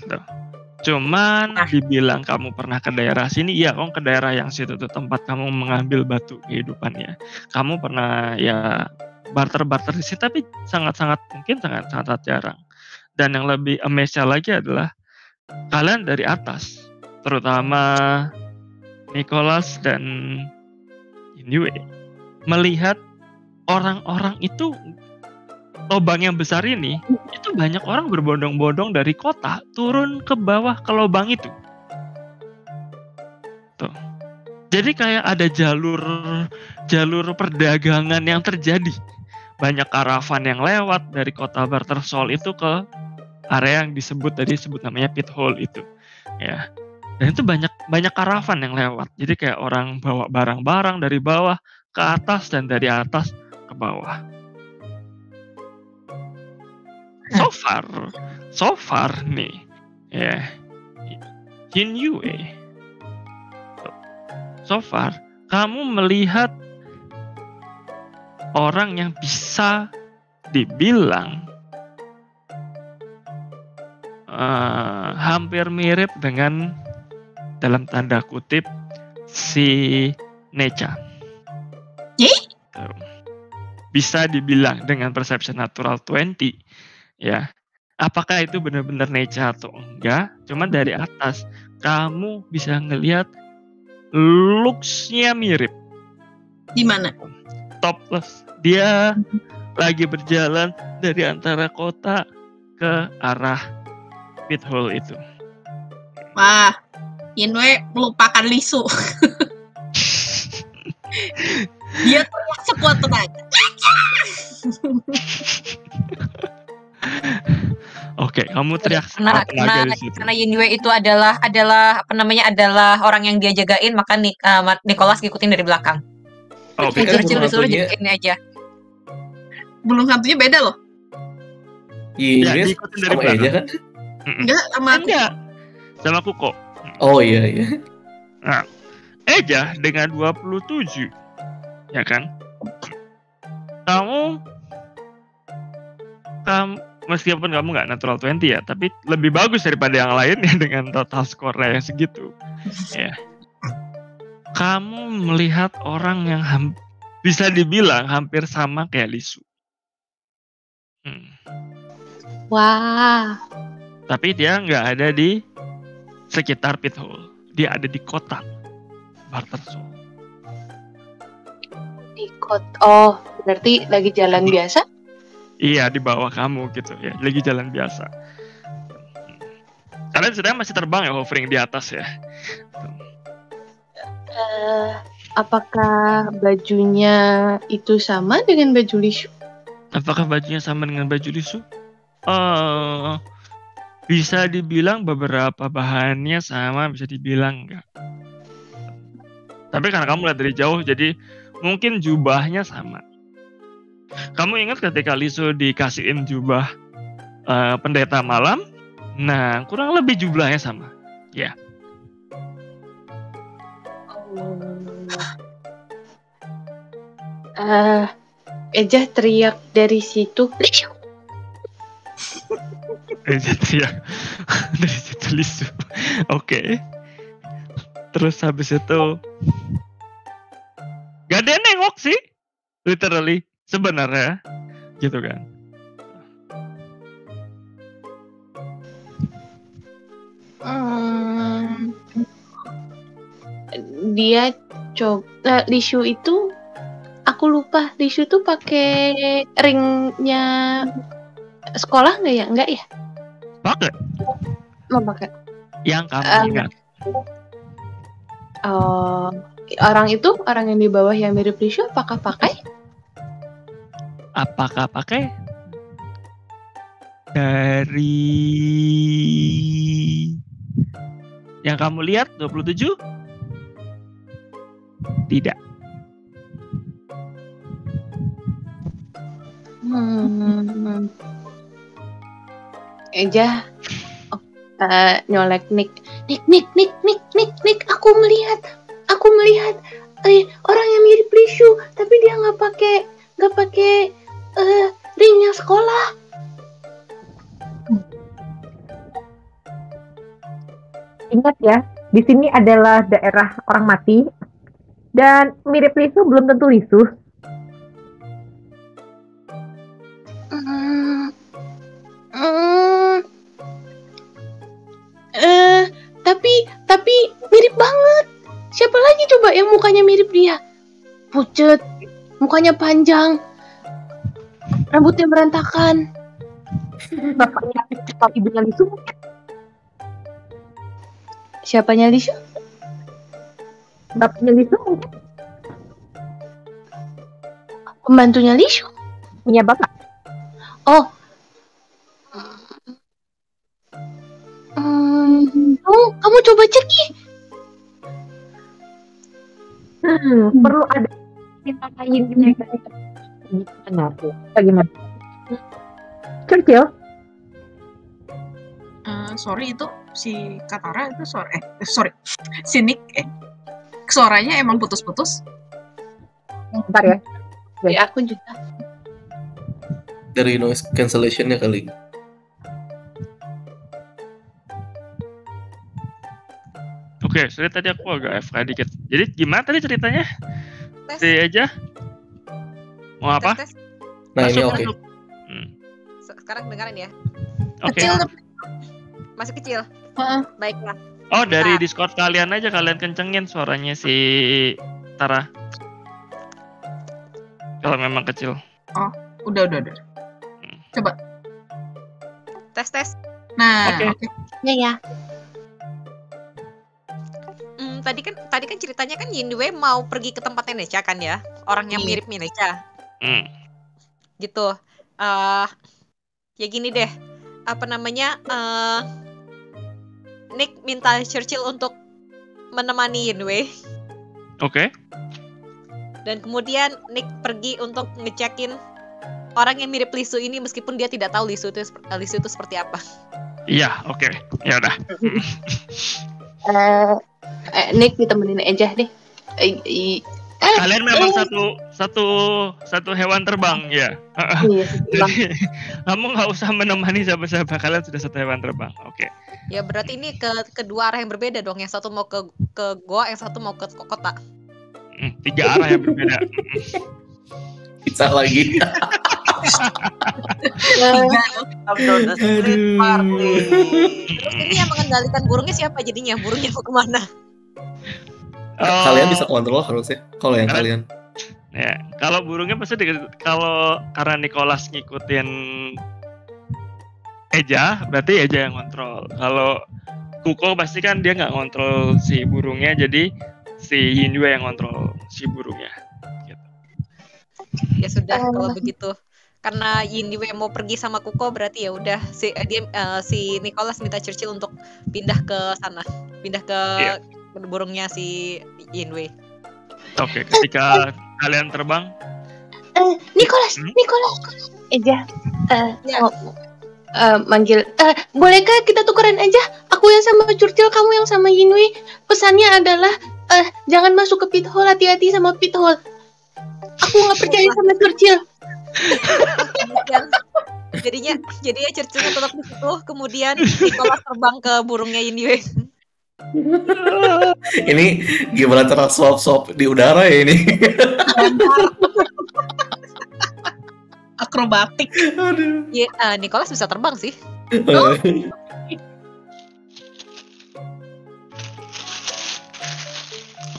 Tuh. Cuman Nah. dibilang kamu pernah ke daerah sini, ya kamu ke daerah yang situ tuh tempat kamu mengambil batu kehidupannya. Kamu pernah ya barter-barter di situ, tapi sangat-sangat mungkin sangat-sangat jarang. Dan yang lebih amazed lagi adalah kalian dari atas, terutama Nicholas dan Yue melihat orang-orang itu lubang yang besar ini itu banyak orang berbondong-bondong dari kota turun ke bawah ke lubang itu. Tuh. Jadi kayak ada jalur jalur perdagangan yang terjadi. Banyak karavan yang lewat dari kota Barter Sol itu ke area yang disebut tadi sebut namanya pit hole itu. Ya. Dan itu banyak banyak karavan yang lewat. Jadi kayak orang bawa barang-barang dari bawah ke atas dan dari atas ke bawah. So [laughs] far, so far nih, ya, Yin Yue, so far kamu melihat orang yang bisa dibilang eh, hampir mirip dengan dalam tanda kutip si Neca. Tuh. Bisa dibilang dengan perception natural 20 ya. Apakah itu benar-benar Neca atau enggak? Cuman dari atas kamu bisa ngelihat looks-nya mirip Di mana? topless. Dia lagi berjalan dari antara kota ke arah pit hole itu. Wah, Inwe melupakan Lisu. [laughs] Dia sekuat tenaga. Oke, kamu teriak karena karena karena Yinwei itu adalah adalah apa namanya adalah orang yang dia jagain maka Nik, eh, Ma- Nicholas ngikutin dari belakang. Tapi Oke, kan disuruh hantunya- jagain aja. Belum hantunya beda loh. Iya, Ya, Yes, diikutin dari sama belakang. Eja kan? Enggak sama aku. enggak sama Kuko. Oh iya iya. Eja dengan 27 ya kan? Kamu kamu meskipun kamu nggak natural 20 ya, tapi lebih bagus daripada yang lain ya [laughs] dengan total skornya yang segitu. ya. Kamu melihat orang yang ham- bisa dibilang hampir sama kayak Lisu. Hmm. Wah, Tapi dia nggak ada di sekitar pit hole. Dia ada di kota Barter Soul. di kot. Oh, berarti lagi jalan biasa? Iya di bawah kamu gitu ya, lagi jalan biasa. Kalian sedang masih terbang ya, hovering di atas ya. Eh, apakah bajunya itu sama dengan baju Lishu? Apakah bajunya sama dengan baju Lisu? Eh, bisa dibilang beberapa bahannya sama, bisa dibilang enggak. Tapi karena kamu lihat dari jauh, jadi mungkin jubahnya sama. Kamu ingat ketika Lisu dikasihin jubah eh, pendeta malam? Nah, kurang lebih jumlahnya sama. Eh, Eja teriak dari situ. Situ ya. [laughs] Dari situ Lisu. Oke. Terus habis itu Gak ada yang nengok sih. Literally. Sebenarnya. Gitu kan. Hmm, dia coba Lishu itu aku lupa Lishu tuh pakai ringnya sekolah nggak ya? Nggak ya? Pakai Mau pakai. yang kamu Um, ingat. Oh, orang itu orang yang di bawah yang mirip Lishu apakah pakai? Apakah pakai dari yang kamu lihat 27? Tidak. Hmm. Eja oh, eh, nyolek Nick. Nick, Nick, Nick, Nick, Nick, Nick, aku melihat, aku melihat eh, orang yang mirip Lishu, tapi dia nggak pakai nggak pakai eh, ringnya sekolah. Ingat ya, di sini adalah daerah orang mati dan mirip Lisu belum tentu Lisu. Hmm. Hmm. Eh, tapi tapi mirip banget. Siapa lagi coba yang mukanya mirip dia? Pucet, mukanya panjang, rambutnya berantakan. Bapaknya atau ibunya Lisu Siapanya Lishu? bapaknya Lisu Pembantunya Lishu. punya bapak. Oh. Hmm, kamu, kamu coba cek nih. Hmm, perlu ada kita lain tuh? Bagaimana? Churchill, Eh, sorry itu si Katara itu suara eh sorry si Nick eh suaranya emang putus-putus bentar ya. Ya, aku juga. Dari noise cancellation-nya kali. Oke, sorry tadi aku agak FK dikit. Jadi gimana tadi ceritanya? Tes, Si aja mau apa? tes, tes. Nah ini oke. masuk. Hmm, Se- Sekarang dengerin ya. Oke. kecil Masih kecil. Heeh. Baiklah. Oh dari Nah. Discord kalian aja kalian kencengin suaranya si Tara. Kalau memang kecil. udah udah udah Tes tes. nah Oke. oke Ya ya. Hmm, tadi kan tadi kan ceritanya kan Yinwei mau pergi ke tempatnya Necha kan ya. Orang yang Iya. mirip Necha. Hmm. gitu. eh ya gini deh, apa namanya? eh Nick minta Churchill untuk menemani Yinwei Oke. dan kemudian Nick pergi untuk ngecekin orang yang mirip Lisu ini meskipun dia tidak tahu Lisu itu Lisu itu seperti apa. Iya, oke. Ya udah. Eh, eh, Nick ditemenin aja deh. Eh, i- Kalian memang eh. satu satu satu hewan terbang ya. iya. Jadi [laughs] kamu nggak usah menemani siapa-siapa. Kalian sudah satu hewan terbang. Oke. Ya berarti ini ke kedua arah yang berbeda dong. Yang satu mau ke ke goa, yang satu mau ke kota. Hmm, tiga arah yang berbeda. [laughs] Bisa lagi. [laughs] Terus ini yang mengendalikan burungnya siapa jadinya? Burungnya mau ke mana? Oh, Kalian bisa kontrol harusnya. Kalau yang Kalian-. Ya, kalau burungnya pasti di, kalau karena Nicholas ngikutin Eja, berarti Eja yang kontrol. Kalau Kuko pasti kan dia nggak kontrol si burungnya, jadi si Yinjue yang kontrol si burungnya. Ya sudah Eh. kalau begitu. Karena Yinwei mau pergi sama Kuko berarti ya udah si eh, dia eh, si Nicholas minta Churchill untuk pindah ke sana, pindah ke Iya. Ke burungnya si Yinwei. Oke, ketika kalian terbang, Eh, Nicholas, Hmm? Nicholas. Eja, eh, Ya. mau eh, manggil. Eh, bolehkah kita tukeran aja? Aku yang sama Churchill, kamu yang sama Yinwei. Pesannya adalah eh, jangan masuk ke pit hole, hati-hati sama pit hole. Aku nggak percaya sama Churchill. Jadinya jadinya Churchillnya tetap di situ. Kemudian Nicholas terbang ke burungnya Yinwei. [laughs] Ini gimana cara swap-swap di udara ya ini? [laughs] akrobatik Aduh. Ya, eh, Nicholas bisa terbang sih. [laughs]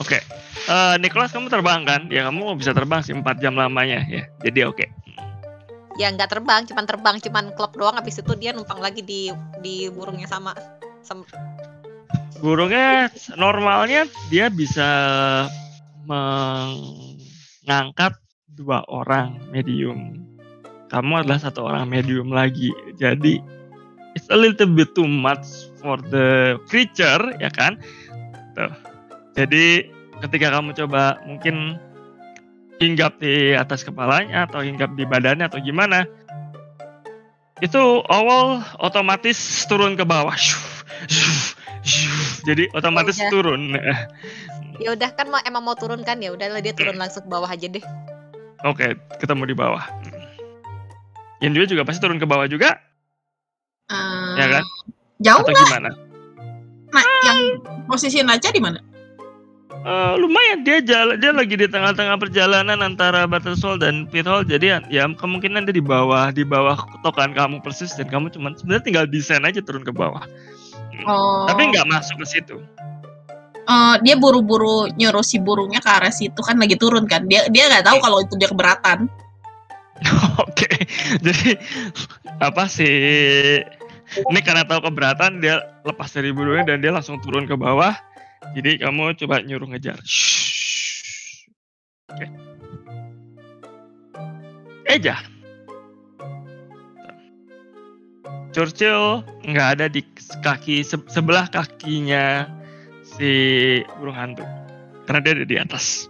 oke. eh, Nicholas kamu terbang kan? Ya kamu bisa terbang sih 4 jam lamanya ya. Jadi oke. Ya nggak terbang, cuman terbang, cuman klub doang. Habis itu dia numpang lagi di di burungnya sama. sama Burungnya normalnya dia bisa mengangkat dua orang medium. Kamu adalah satu orang medium lagi. Jadi it's a little bit too much for the creature, ya kan? Tuh. Jadi ketika kamu coba mungkin hinggap di atas kepalanya atau hinggap di badannya atau gimana, itu awal otomatis turun ke bawah. Jadi otomatis udah. turun. [laughs] ya udah kan mau emang mau turun kan ya udahlah dia turun langsung ke bawah aja deh. Oke, ketemu di bawah. Yang dia juga pasti turun ke bawah juga, Eh, ya kan? Jauh Atau nggak? gimana? Nah, yang posisi Naja di mana? Eh, lumayan dia jalan dia lagi di tengah-tengah perjalanan antara Battlesol dan Pithole jadi ya kemungkinan dia di bawah di bawah tokan kamu persis dan kamu cuman sebenarnya tinggal desain aja turun ke bawah Oh. tapi nggak masuk ke situ. Eh, dia buru-buru nyuruh si burungnya ke arah situ kan lagi turun kan. Dia dia nggak tahu kalau itu dia keberatan. [laughs] oke. Jadi apa sih ini karena tahu keberatan dia lepas dari burungnya dan dia langsung turun ke bawah. Jadi kamu coba nyuruh ngejar. Oke. Eja. Churchill nggak ada di kaki se- sebelah kakinya si burung hantu karena dia ada di atas.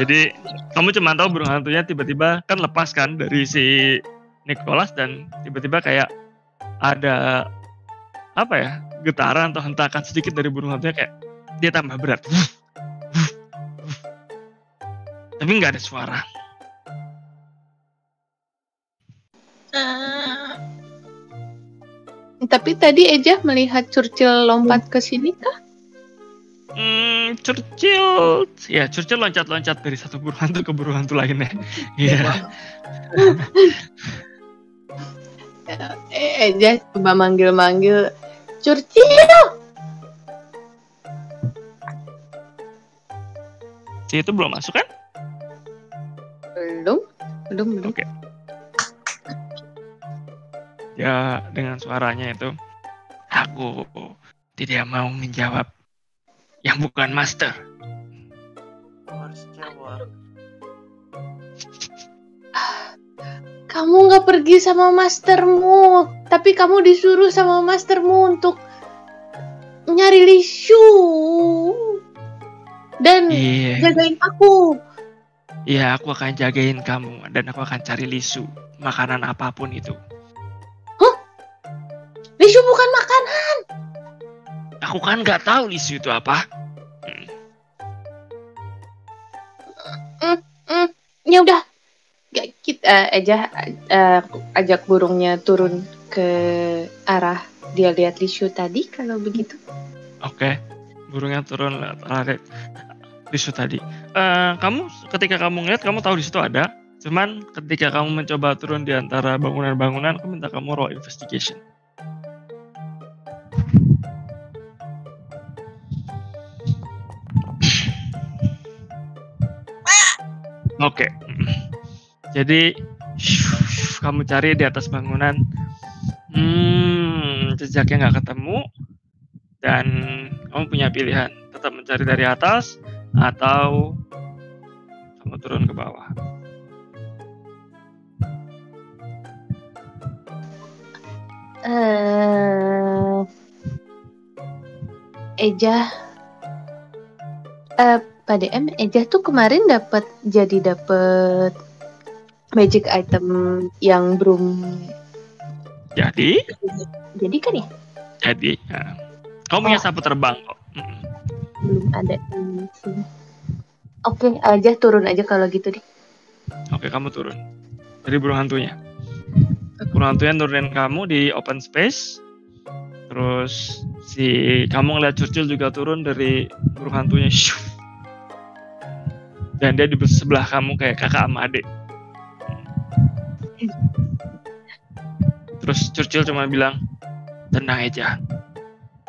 Jadi kamu cuma tahu burung hantunya tiba-tiba kan lepas kan dari si Nicholas dan tiba-tiba kayak ada apa ya getaran atau hentakan sedikit dari burung hantunya kayak dia tambah berat. Tapi nggak ada suara. Eh, tapi tadi Eja melihat Churchill lompat ke sini kah? Hmm, Churchill, ya Churchill loncat-loncat dari satu burung hantu ke burung hantu lainnya. [laughs] Iya. Eh, Eja coba manggil-manggil Churchill. Si itu belum masuk kan? Belum, belum, belum. Oke. Ya dengan suaranya itu, aku tidak mau menjawab yang bukan master. Harus jawab. Kamu nggak pergi sama mastermu, tapi kamu disuruh sama mastermu untuk nyari Lishu dan Iya, jagain aku. iya aku akan jagain kamu dan aku akan cari lisu makanan apa pun itu. Lishu bukan makanan. Aku kan nggak tahu lisu itu apa. Ya udah, Gak, kita aja eh, ajak burungnya turun ke arah dia lihat Lishu tadi kalau begitu. Oke, burungnya turun lewat arah lisu tadi. Eh, kamu ketika kamu ngeliat kamu tahu di situ ada. Cuman ketika kamu mencoba turun di antara bangunan-bangunan, aku minta kamu roll investigation. Oke. Jadi kamu cari di atas bangunan. Hmm, jejaknya nggak ketemu dan kamu punya pilihan tetap mencari dari atas atau kamu turun ke bawah. eh Eja eh Pak DM Eja tuh kemarin dapat jadi dapat magic item yang belum Jadi, jadi kan ya jadi ya. kamu punya Oh. sapu terbang kok. Belum ada di sini. Oke, aja turun aja kalau gitu deh. Oke, kamu turun dari burung hantunya. Burung hantunya nurunin kamu di open space. Terus si kamu ngeliat Churchill juga turun dari burung hantunya. Dan dia di sebelah kamu kayak kakak sama adik. Terus Churchill cuma bilang, tenang aja.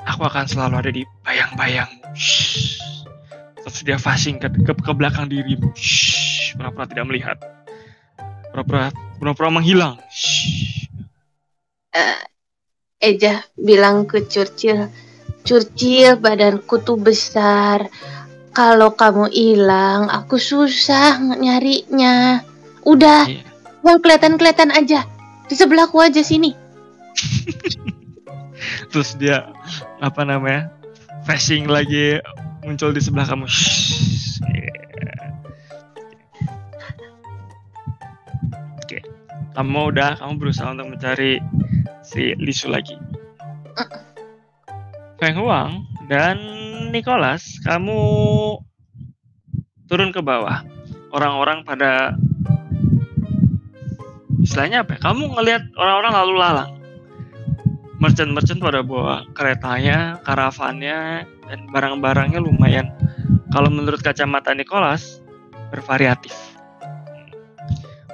Aku akan selalu ada di bayang-bayangmu. Shh. Terus dia facing ke, ke, ke belakang dirimu. Pura-pura tidak melihat. Pura-pura pura-pura menghilang. Shh. Eja bilang ke Curcil, Curcil badanku tuh besar. Kalau kamu hilang, aku susah nyarinya. Udah, yang kelihatan-kelihatan aja. Di sebelahku aja sini. Terus dia apa namanya? Facing lagi muncul di sebelah kamu. Oke. Kamu udah, kamu berusaha untuk mencari si Lisu lagi. Feng Huang dan Nicholas, kamu turun ke bawah. Orang-orang pada istilahnya apa? ya? Kamu ngelihat orang-orang lalu lalang. Merchant-merchant pada bawa keretanya, karavannya, dan barang-barangnya lumayan. Kalau menurut kacamata Nicholas, bervariatif.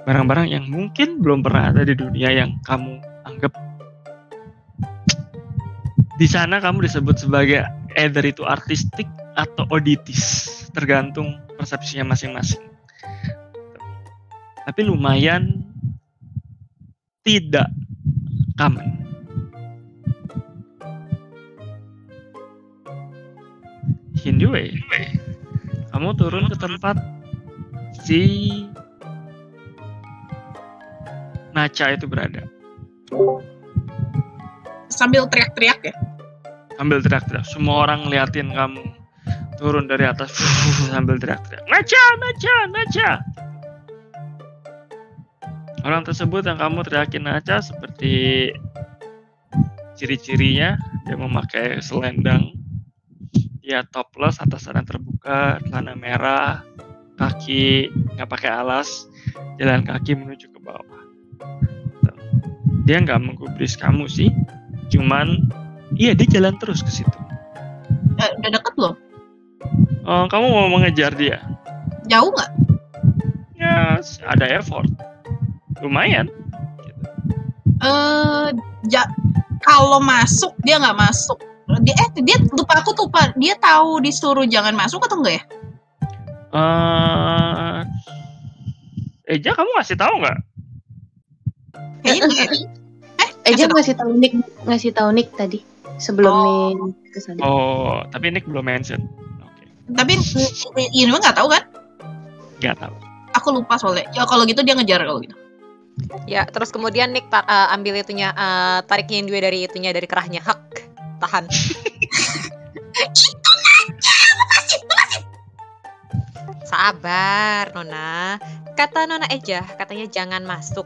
Barang-barang yang mungkin belum pernah ada di dunia yang kamu anggap di sana kamu disebut sebagai either itu artistik atau auditis, tergantung persepsinya masing-masing. Tapi lumayan tidak common. Hindue, kamu turun ke tempat si Nacha itu berada. Sambil teriak-teriak ya. sambil teriak-teriak. Semua orang ngeliatin kamu turun dari atas [laughs] sambil teriak-teriak. Nacha, Nacha, Nacha. Orang tersebut yang kamu teriakin Nacha seperti ciri-cirinya dia memakai selendang, dia topless atas sana terbuka, celana merah, kaki nggak pakai alas, jalan kaki menuju ke bawah. Dia nggak menggubris kamu sih, cuman Iya, dia jalan terus ke situ. Eh, udah deket belum? Oh, kamu mau mengejar dia? Jauh nggak? Ya, ada effort. Lumayan. Eh, ja- kalau masuk dia nggak masuk. Dia eh dia lupa aku tuh Pak. Dia tahu disuruh jangan masuk atau enggak ya? Eh, Eja, kamu ngasih tahu nggak? Kayaknya [laughs] enggak. Eh, Eja kasih ngasih tahu Nick, ngasih tahu Nick tadi sebelum Oh. Nick ke sana. Oh, tapi Nick belum mention. Oke, Tapi ini mah nggak tahu kan? nggak tahu. Aku lupa soalnya. Ya kalau gitu dia ngejar kalau gitu. Ya, terus kemudian Nick ta- eh, ambil itunya, eh, tariknya dua dari itunya dari kerahnya. Hak, tahan. [laughs] Sabar, Nona. Kata Nona Eja, katanya jangan masuk.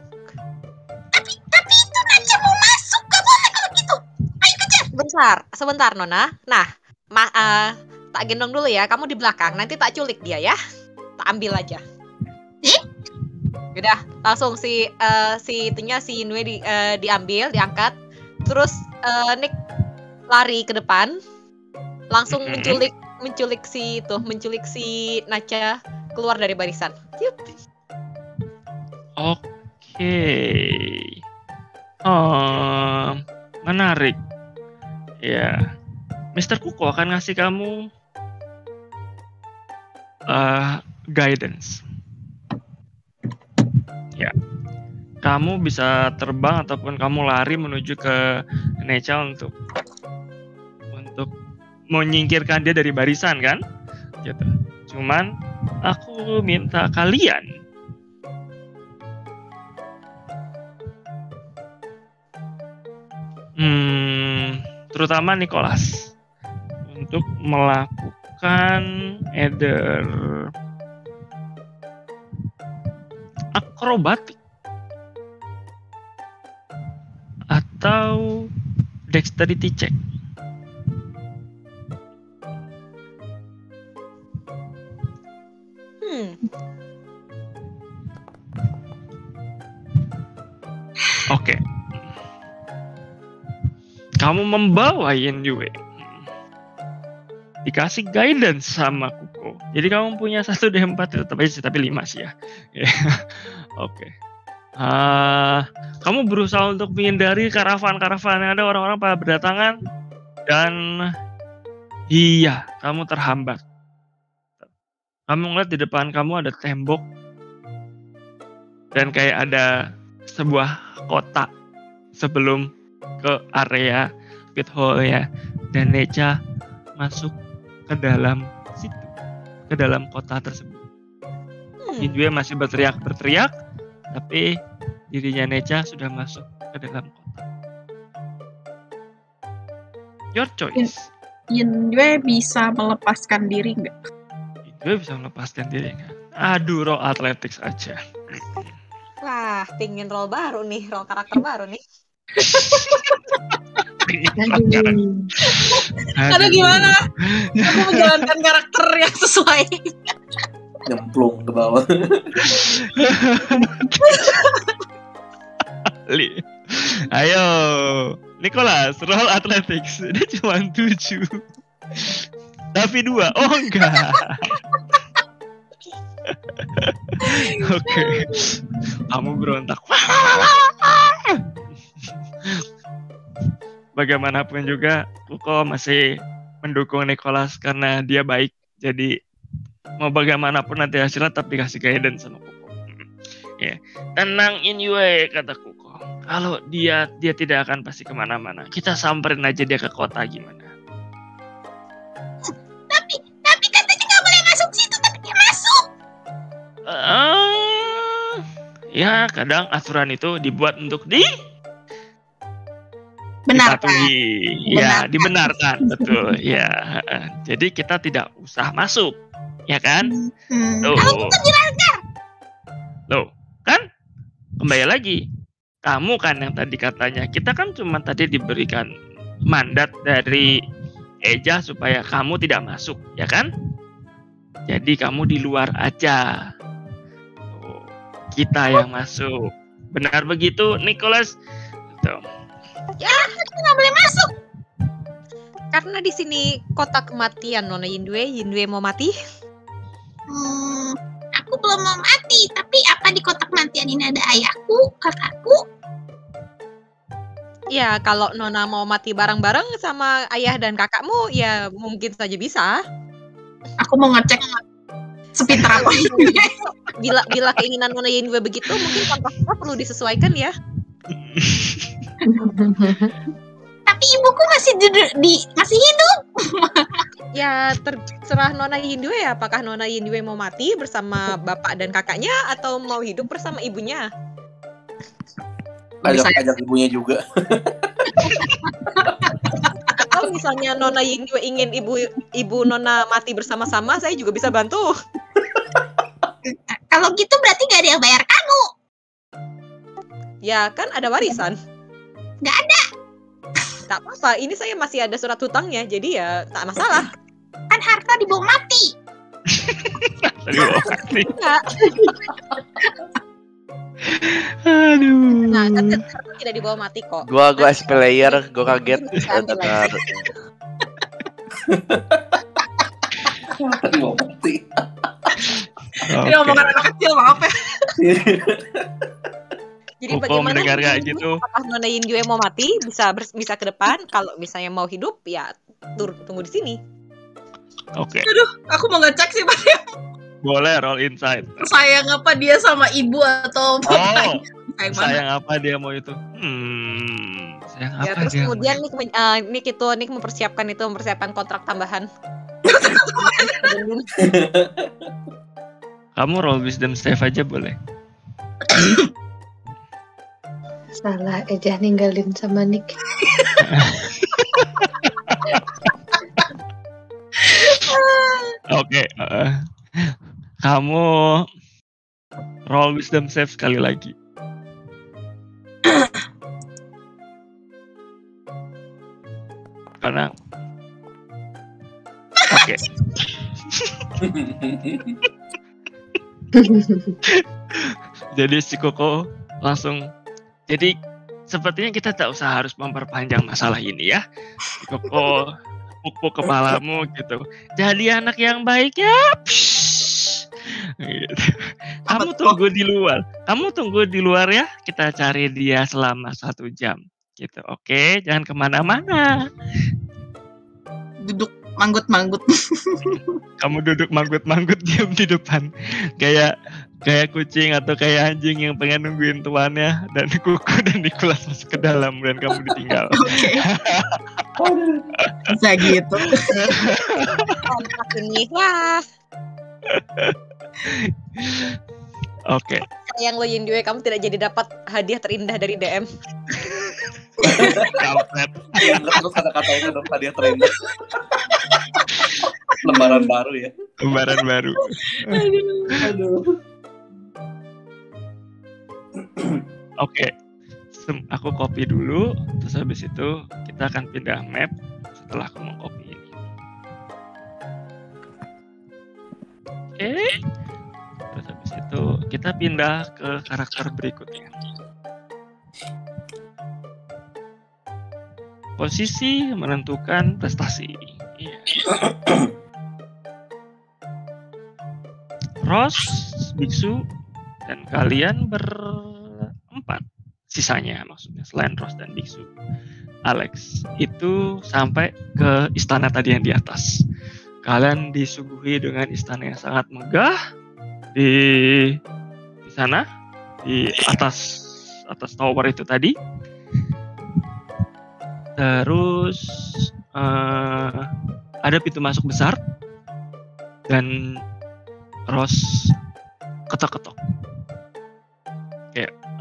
Sebentar, sebentar Nona. Nah, ma eh, tak gendong dulu ya. Kamu di belakang. Nanti tak culik dia ya. Tak ambil aja. Udah, langsung si eh, si itunya si Inwe di, eh, diambil, diangkat. Terus eh, Nick lari ke depan. Langsung menculik menculik si itu, menculik si Nacha keluar dari barisan. Oke. Oh, menarik. Ya, Mr. Kuko akan ngasih kamu eh guidance. Ya, kamu bisa terbang ataupun kamu lari menuju ke Necha untuk untuk menyingkirkan dia dari barisan kan? Gitu. Cuman aku minta kalian Hmm, terutama Nicholas untuk melakukan either akrobatik atau dexterity check. Hmm. Oke. Kamu membawa Yin Yue. Dikasih guidance sama Kuko. Jadi kamu punya satu D4 itu tetap aja tapi 5 sih ya. [laughs] Oke. Ah, kamu berusaha untuk menghindari karavan-karavan yang ada orang-orang pada berdatangan dan iya, kamu terhambat. kamu ngeliat di depan kamu ada tembok dan kayak ada sebuah kotak sebelum ke area pit hole ya dan Neca masuk ke dalam situ ke dalam kota tersebut Hmm. Hindue masih berteriak berteriak tapi dirinya Neca sudah masuk ke dalam kota your choice Yinwe bisa melepaskan diri nggak? Hindue bisa melepaskan diri nggak? aduh roll athletics aja Wah, pingin role baru nih, role karakter baru nih. Aduh gimana? Aku menjalankan karakter yang sesuai. Nyemplung ke bawah. Li. Ayo, Nicholas, roll athletics. Dia cuma tujuh. Tapi dua, oh enggak. [laughs] Oke, kamu berontak. Bagaimanapun juga, Kuko masih mendukung Nicholas karena dia baik. Jadi mau bagaimanapun nanti hasilnya tapi kasih guidance sama Kuko. Hmm. Ya, tenang Inyue kata Kuko. Kalau dia dia tidak akan pasti ke mana-mana. Kita samperin aja dia ke kota gimana? Tapi, tapi katanya nggak boleh masuk situ, tapi dia masuk. Eh, ya kadang aturan itu dibuat untuk di Benar kan? dipatuhi. Ya, Benarkan. dibenarkan betul. [laughs] Ya, jadi kita tidak usah masuk, ya kan? Hmm. Tuh. Kalau kita dilanggar, Loh, kan kembali lagi. Kamu kan yang tadi katanya, kita kan cuma tadi diberikan mandat dari Eja supaya kamu tidak masuk, ya kan? Jadi kamu di luar aja. Tuh, kita yang masuk. Benar begitu, Nicholas? Tuh. Kita nggak boleh masuk. Karena di sini kota kematian Nona Yindue, Yindue mau mati. Hmm, aku belum mau mati, tapi apa di kotak kematian ini ada ayahku, kakakku? Ya, kalau Nona mau mati bareng-bareng sama ayah dan kakakmu, ya mungkin saja bisa. Aku mau ngecek speed apa ini. Bila bila keinginan Nona Yindue begitu, mungkin kontraknya perlu disesuaikan ya. [laughs] Tapi ibuku masih di, di- masih hidup. [laughs] Ya terserah Nona Yindue ya, apakah Nona Yindue mau mati bersama bapak dan kakaknya atau mau hidup bersama ibunya? Bisa. Ajak-ajak ibunya juga. [laughs] Atau misalnya Nona Yindue ingin ibu ibu Nona mati bersama-sama, saya juga bisa bantu. Kalau gitu berarti gak ada yang bayar kamu. Ya kan ada warisan. Nggak. Tak apa-apa, ini saya masih ada surat hutangnya, jadi ya tak masalah. [laughs] Kan harta dibawa [laughs] mati. Aduh. Nah, kan harta tidak dibawa mati kok. Gua gua as player, gua kaget. Ini omongan anak kecil maaf ya. [laughs] Bagaimana mendengar kayak gitu. Apakah Nona Yindue mau mati bisa bisa ke depan? Kalau misalnya mau hidup ya tur- tunggu di sini. Oke, Aku mau ngecek sih Pak. boleh roll insight. Sayang apa dia sama ibu atau Oh? Sayang mana? sayang apa dia mau itu? Hmm, sayang Ya apa terus dia? kemudian Nick, eh, Nick itu Nick mempersiapkan itu mempersiapkan kontrak tambahan. Kamu roll wisdom save aja boleh. [laughs] Salah Eja ninggalin sama Nick. [laughs] Oke, eh, kamu roll wisdom save sekali lagi. Karena Oke, [laughs] jadi si Koko langsung jadi sepertinya kita tak usah harus memperpanjang masalah ini ya. Koko pupuk kepalamu gitu. Jadi anak yang baik ya. Psh. Gitu. Kamu tunggu di luar. Kamu tunggu di luar ya. Kita cari dia selama satu jam. Gitu. Oke, jangan ke mana-mana. Duduk manggut-manggut. Kamu duduk manggut-manggut diam di depan. Kayak kayak kucing atau kayak anjing yang pengen nungguin tuannya dan [laughs] kuku dan Nicholas masuk ke dalam dan kamu ditinggal. [laughs] Oke. Bisa gitu. Kontak ini wah Oke. sayang lo Yindue kamu tidak jadi dapat hadiah terindah dari DM. Kampret. Terus kata-katanya dong hadiah terindah. Lembaran baru ya. Lembaran baru. Aduh. [clears throat] Oke. Sem- Aku copy dulu, terus habis itu kita akan pindah map setelah aku mengcopy ini. Oke. Terus habis itu kita pindah ke karakter berikutnya. Posisi menentukan prestasi. Iya. Ros, Biksu, dan kalian berempat sisanya maksudnya selain Ros dan Biksu. Alex itu sampai ke istana tadi yang di atas. Kalian disuguhi dengan istana yang sangat megah di di sana di atas atas tower itu tadi. Terus eh, ada pintu masuk besar dan Ros ketok-ketok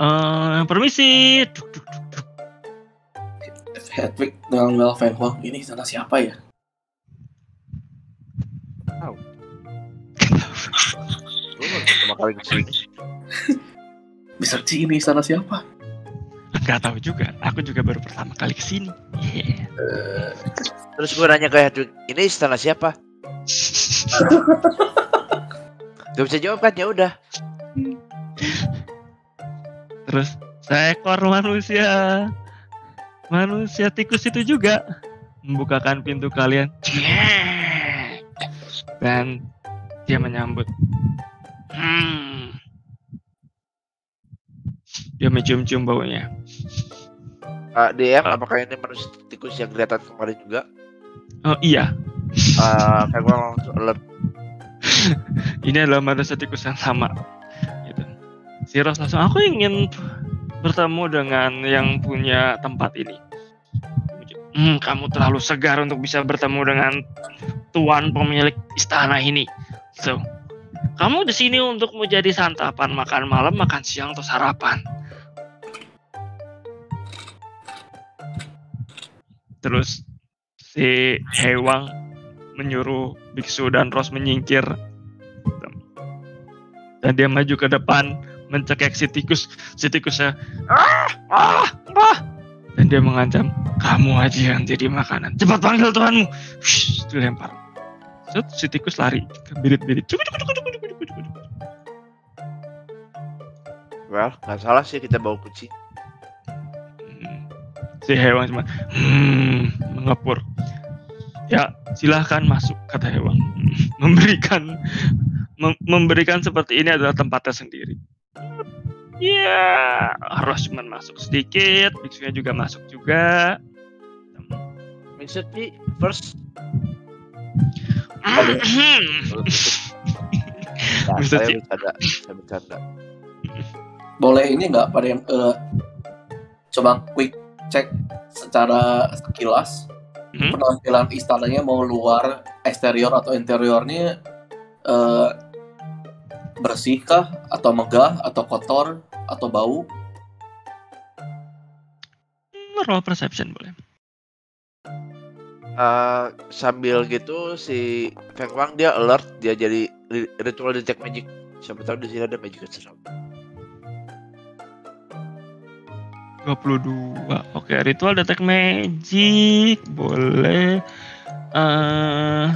eh permisi Duk, duk, duk, duk. Hedwig dengan Mel Feng Huang ini sana siapa ya? Baru pertama kali ke sini. [laughs] Bisa ini sana siapa? nggak tahu juga aku juga baru pertama kali ke sini Iya. Terus gue nanya ke Hedwig, ini istana siapa? [laughs] Gak bisa jawab kan? Ya udah. Terus seekor manusia manusia tikus itu juga membukakan pintu kalian dan dia menyambut hmm. dia mencium-cium baunya Uh, DM, apakah ini manusia tikus yang kelihatan kemarin juga? oh iya Uh, kayak gue langsung alert. [laughs] ini adalah manusia tikus yang sama. Si Ros langsung aku ingin bertemu dengan yang punya tempat ini. Hmm, kamu terlalu segar untuk bisa bertemu dengan tuan pemilik istana ini. So kamu di sini untuk menjadi santapan makan malam makan siang atau sarapan. Terus si Hewang menyuruh biksu dan Ros menyingkir. Dan dia maju ke depan mencekik si tikus si tikusnya. Ah ah ah. Dan dia mengancam kamu aja yang jadi makanan. Cepat panggil tuanmu Shh, dilempar. Set, si tikus lari birit-birit. Cuk, cuk. Well, nggak salah sih kita bawa kucing. Hmm. si hewan cuma hmm, mengepur. Ya silahkan masuk kata hewan. [laughs] Memberikan mem- memberikan seperti ini adalah tempatnya sendiri ya harus cuma masuk sedikit biksunya juga masuk juga Maksudnya first. Aduh. [laughs] Nah, saya bercanda, saya bercanda. Boleh ini nggak pada yang eh, coba quick cek secara sekilas Hmm? penampilan istananya mau luar eksterior atau interiornya bersihkah atau megah atau kotor atau bau? Roll perception boleh. Eh, sambil gitu si Feng Wang dia alert dia jadi ri- ritual detect magic. Siapa tahu di sini ada magic seram. 22 oke ritual detect magic. Boleh. Eh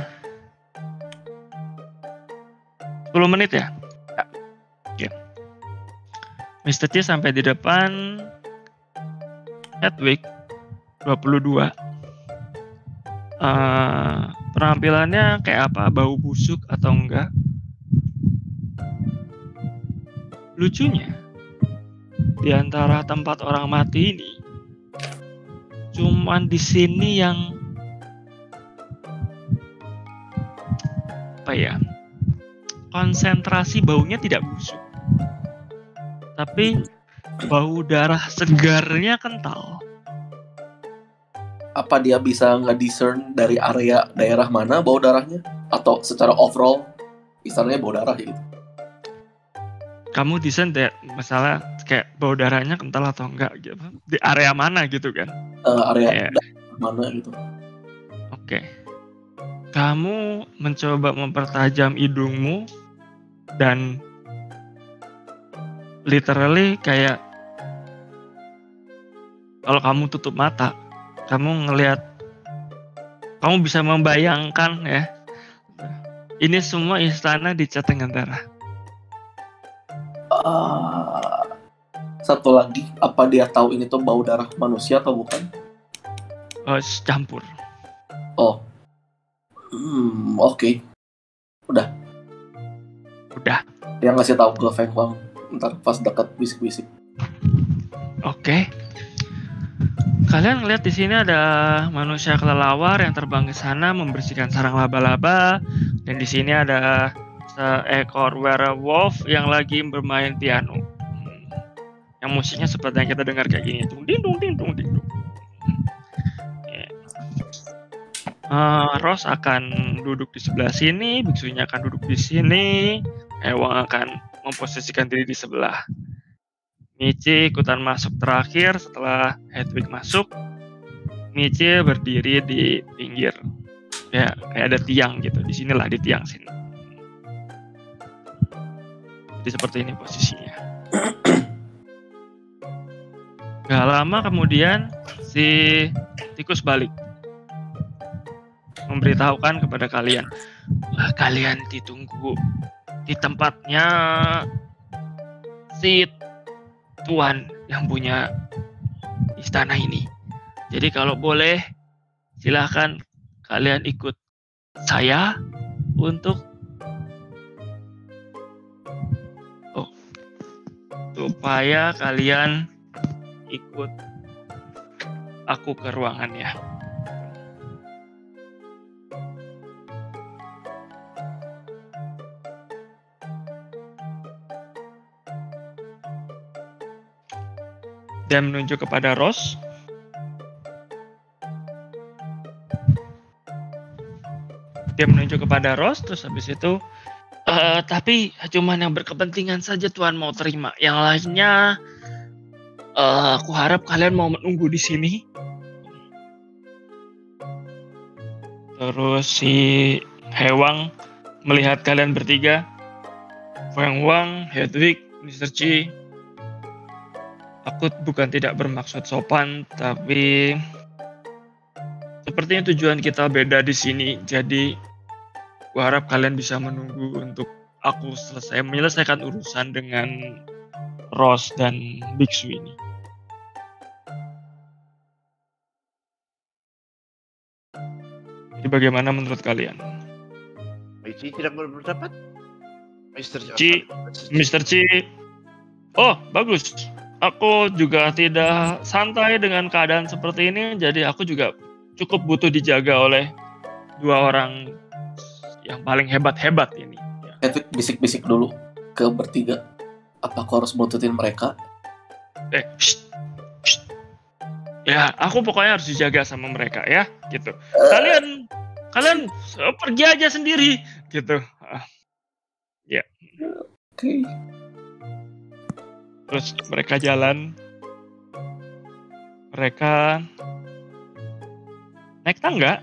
10 menit ya Mr. C sampai di depan Hedwig 22 Eh, penampilannya kayak apa bau busuk atau enggak lucunya di antara tempat orang mati ini cuman di sini yang apa ya? Konsentrasi baunya tidak busuk. Tapi bau darah segarnya kental. Apa dia bisa nge-discern dari area daerah mana bau darahnya? Atau secara overall, misalnya bau darah gitu? Kamu desain deh, masalah kayak bau darahnya kental atau enggak gitu. Di area mana gitu kan? Eh, area daerah mana gitu? Oke. Kamu mencoba mempertajam hidungmu dan literally kayak kalau kamu tutup mata, kamu ngelihat kamu bisa membayangkan ya. Ini semua istana dicat dengan darah. Ah, satu lagi, apa dia tahu ini tuh bau darah manusia atau bukan? Oh, campur. Oh, hmm, oke. Udah. Dia ngasih tahu ke Feng Huang ntar pas dekat bisik-bisik. Oke. Kalian lihat di sini ada manusia kelelawar yang terbang ke sana membersihkan sarang laba-laba dan di sini ada seekor werewolf yang lagi bermain piano. Hmm. Yang musiknya seperti yang kita dengar kayak gini, ding dung ding dung ding dung. Ya. Eh, Ross akan duduk di sebelah sini, biksunya akan duduk di sini, Ewang akan memposisikan diri di sebelah. Michi ikutan masuk terakhir setelah Hedwig masuk. Michi berdiri di pinggir. Ya, kayak ada tiang gitu. Di sinilah di tiang sini. Jadi seperti ini posisinya. Gak lama kemudian si tikus balik. Memberitahukan kepada kalian. "Wah, kalian ditunggu di tempatnya si tuan yang punya istana ini. Jadi kalau boleh silahkan kalian ikut saya untuk oh supaya kalian ikut aku ke ruangannya. Dan menunjuk kepada Ross. Dia menunjuk kepada Ross, terus habis itu, "Eh, tapi cuman yang berkepentingan saja Tuhan mau terima. Yang lainnya, eh, aku harap kalian mau menunggu di sini. Terus si Hewang melihat kalian bertiga, Feng Wang, Hedwig, Mr. Chi, Aku bukan tidak bermaksud sopan, tapi sepertinya tujuan kita beda di sini. Jadi, gua harap kalian bisa menunggu untuk aku selesai menyelesaikan urusan dengan Ross dan Biksu ini. Jadi bagaimana menurut kalian? Michi tidak berpendapat? Mister Ci, Mr. Chi, oh bagus. Aku juga tidak santai dengan keadaan seperti ini, jadi aku juga cukup butuh dijaga oleh dua orang yang paling hebat-hebat ini. Hedwig bisik-bisik dulu ke bertiga. Apa kau harus buntutin mereka? Eh, shh, shh. ya aku pokoknya harus dijaga sama mereka ya, gitu. Kalian, kalian eh, pergi aja sendiri, gitu. Ah, Oke. Terus mereka jalan. Mereka naik tangga.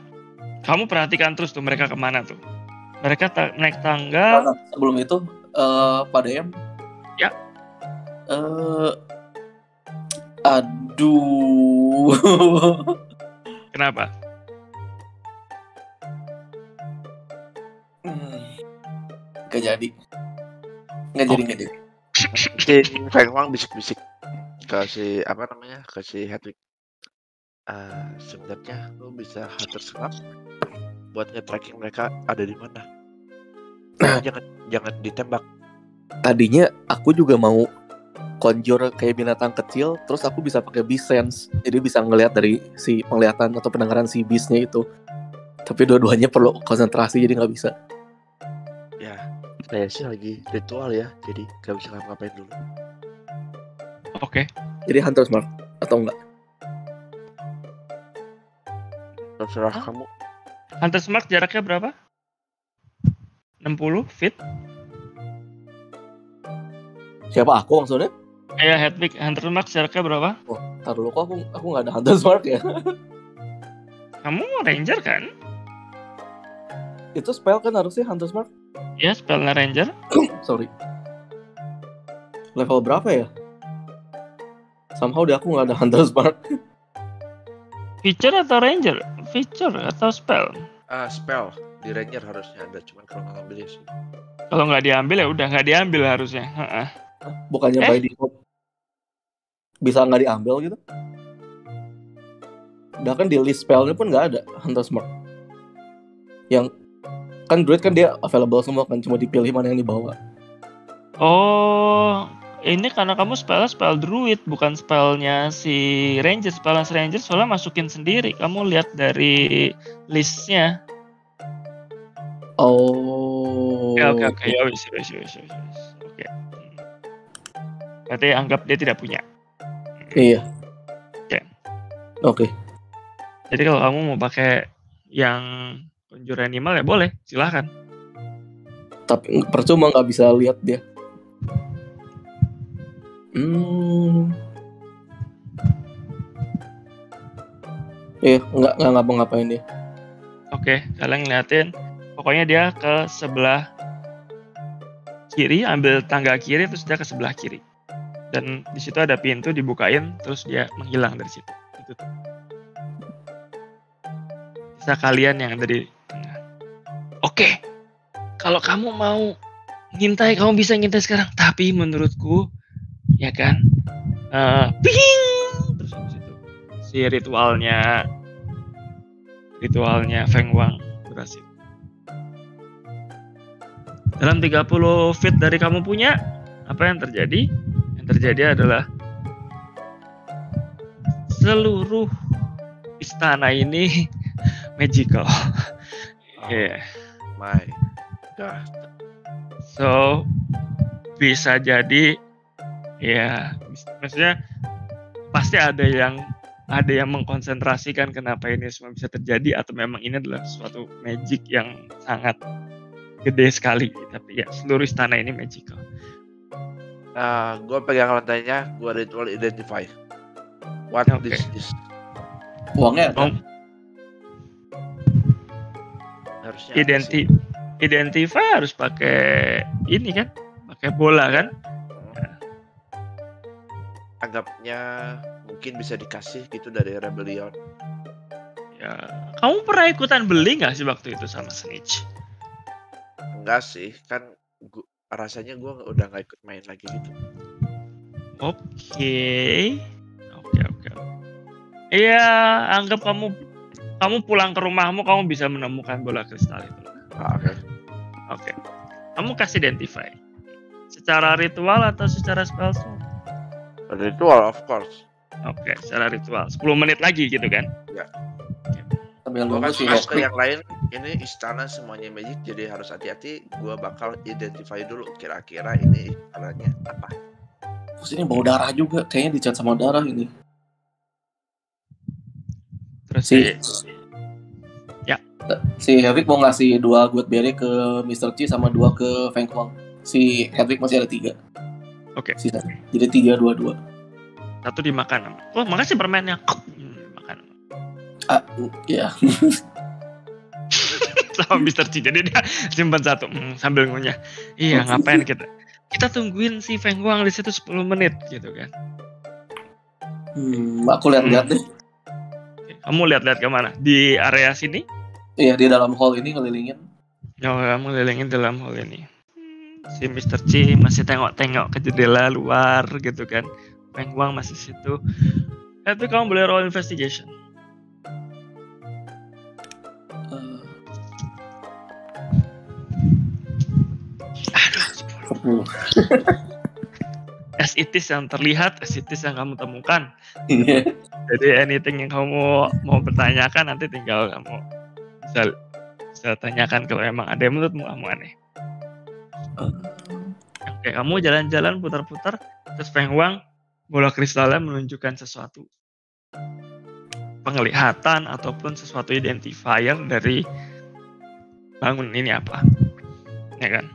Kamu perhatikan terus tuh mereka ke mana tuh. Mereka ta- naik tangga. Sebelum itu, eh Pak DM. Ya. Eh, aduh. [laughs] Kenapa? Hmm. Gak jadi. Gak jadi, Oke. gak jadi. Si Feng Wang bisik-bisik ke si apa namanya ke si Hedwig. Eh, sebenarnya lu bisa hunter snap buat nge-tracking mereka ada di mana. Nah. [clears throat] jangan jangan ditembak. Tadinya aku juga mau conjure kayak binatang kecil, terus aku bisa pakai beast sense. Jadi bisa ngelihat dari si penglihatan atau pendengaran si beastnya itu. Tapi dua-duanya perlu konsentrasi jadi nggak bisa. Saya sih lagi ritual ya, jadi gak bisa ngapa-ngapain dulu. Oke. Jadi Hunter's Mark atau enggak? Terserah Hah? kamu. Hunter's Mark jaraknya berapa? 60 feet? Siapa aku maksudnya? Kayak Hedwig Hunter's Mark jaraknya berapa? Ntar dulu kok aku aku nggak ada Hunter's Mark ya. Kamu ranger kan? Itu spell kan harusnya Hunter's Mark. Ya, spellnya ranger. [coughs] Sorry. Level berapa ya? Somehow di aku nggak ada Hunter's Mark. Feature atau ranger? Feature atau spell? Ah, spell di ranger harusnya ada, cuman kalau nggak ngambil ya sih. Kalau nggak diambil ya udah nggak diambil harusnya. Heeh. Bukannya Eh? by default bisa nggak diambil gitu? Bahkan di list spellnya pun nggak ada Hunter's Mark. Yang kan druid kan dia available semua kan cuma dipilih mana yang dibawa. Oh, ini karena kamu spell spell druid bukan spellnya si ranger. Spellnya si ranger soalnya masukin sendiri. Kamu lihat dari listnya. Oh. Oke oke oke ya wis wis wis wis. Oke. Berarti anggap dia tidak punya. Iya. Oke. Oke. Jadi kalau kamu mau pakai yang conjure animal ya boleh, silahkan. Tapi percuma nggak bisa lihat dia. Hmm. Iya, nggak nggak ngapa-ngapain dia. Oke, kalian ngeliatin. Pokoknya dia ke sebelah kiri, ambil tangga kiri, terus dia ke sebelah kiri. Dan di situ ada pintu dibukain, terus dia menghilang dari situ. Itu tuh. Bisa kalian yang ada Oke, kalau kamu mau ngintai, kamu bisa ngintai sekarang. Tapi menurutku, ya kan, eh ping, terus habis itu si ritualnya ritualnya Feng Wang berhasil. Dalam 30 feet dari kamu punya, apa yang terjadi? Yang terjadi adalah seluruh istana ini [laughs] magical. Yeah. My God. So bisa jadi ya maksudnya pasti ada yang ada yang mengkonsentrasikan kenapa ini semua bisa terjadi atau memang ini adalah suatu magic yang sangat gede sekali tapi ya seluruh istana ini magical Nah, gue pegang lantainya, gue ritual identify. What Oke. this is? Uangnya. Oh, Harusnya identi identify harus pakai ini kan pakai bola kan Anggapnya mungkin bisa dikasih gitu dari rebellion. ya kamu pernah ikutan beli nggak sih waktu itu sama Snitch Enggak sih, kan gua, rasanya gue udah nggak ikut main lagi gitu. Oke, oke, oke. Iya, anggap kamu kamu pulang ke rumahmu, kamu bisa menemukan bola kristal itu. Ah, Oke. Oke, kamu kasih identify. Secara ritual atau secara spell slot? Ritual of course. Oke, secara ritual. 10 menit lagi gitu kan? Sambil Gue nunggu kan si pas ke yang lain, ini istana semuanya magic, jadi harus hati-hati. Gue bakal identify dulu kira-kira ini istananya apa. Terus ini bau darah juga, kayaknya dicat sama darah ini. Si si, si Hedwig mau ngasih dua good berry ke Mr. Chi sama dua ke Feng Huang. Si Hedwig masih ada tiga. Oke. Sisa. Jadi tiga dua dua. satu dimakan. Oh, makasih permennya. Hmm, makan. Ah, ya. [laughs] sama Mr. Chi. Jadi dia simpan satu hmm, sambil ngunyah. Iya, ngapain kita? Kita tungguin si Feng Guang di situ 10 menit gitu kan. Hmm, aku lihat-lihat deh. Kamu lihat-lihat ke mana? Di area sini? Iya di dalam hall ini ngelilingin. Oh, kamu lilingin dalam hall ini. Si Mr. Chi masih tengok-tengok ke jendela luar gitu kan. Feng Guang masih situ. Tapi kamu boleh roll investigation. Eh, Aduh, 10. [laughs] 10. As it is yang terlihat, as it is yang kamu temukan. Iya. Jadi anything yang kamu mau bertanyakan nanti tinggal kamu bisa bisa tanyakan kalau emang ada yang menurutmu kamu aneh. Oke, kamu jalan-jalan putar-putar, terus Feng Wang bola kristalnya menunjukkan sesuatu penglihatan ataupun sesuatu identifier dari bangun ini apa, ya kan?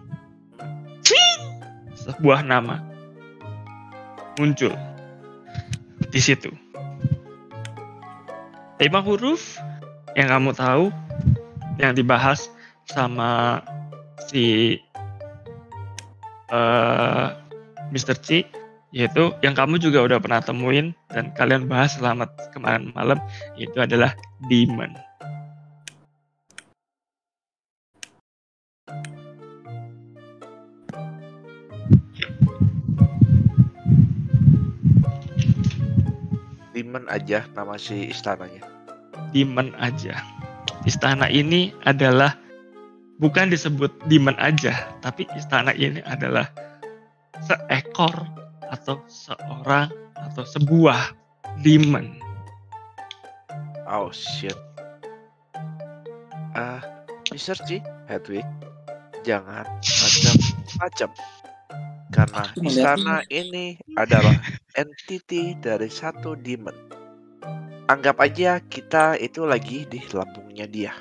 Sebuah nama muncul di situ. Lima huruf yang kamu tahu yang dibahas sama si eh Mr. Chi yaitu yang kamu juga udah pernah temuin dan kalian bahas selama kemarin malam itu adalah demon. Demon aja nama si istananya. Demon aja. Istana ini adalah bukan disebut demon aja, tapi istana ini adalah seekor atau seorang atau sebuah demon. Oh shit. Ah, Mr. Chi, Hedwig, jangan macam-macam. Karena istana ini adalah entity dari satu demon. Anggap aja kita itu lagi di lambungnya dia.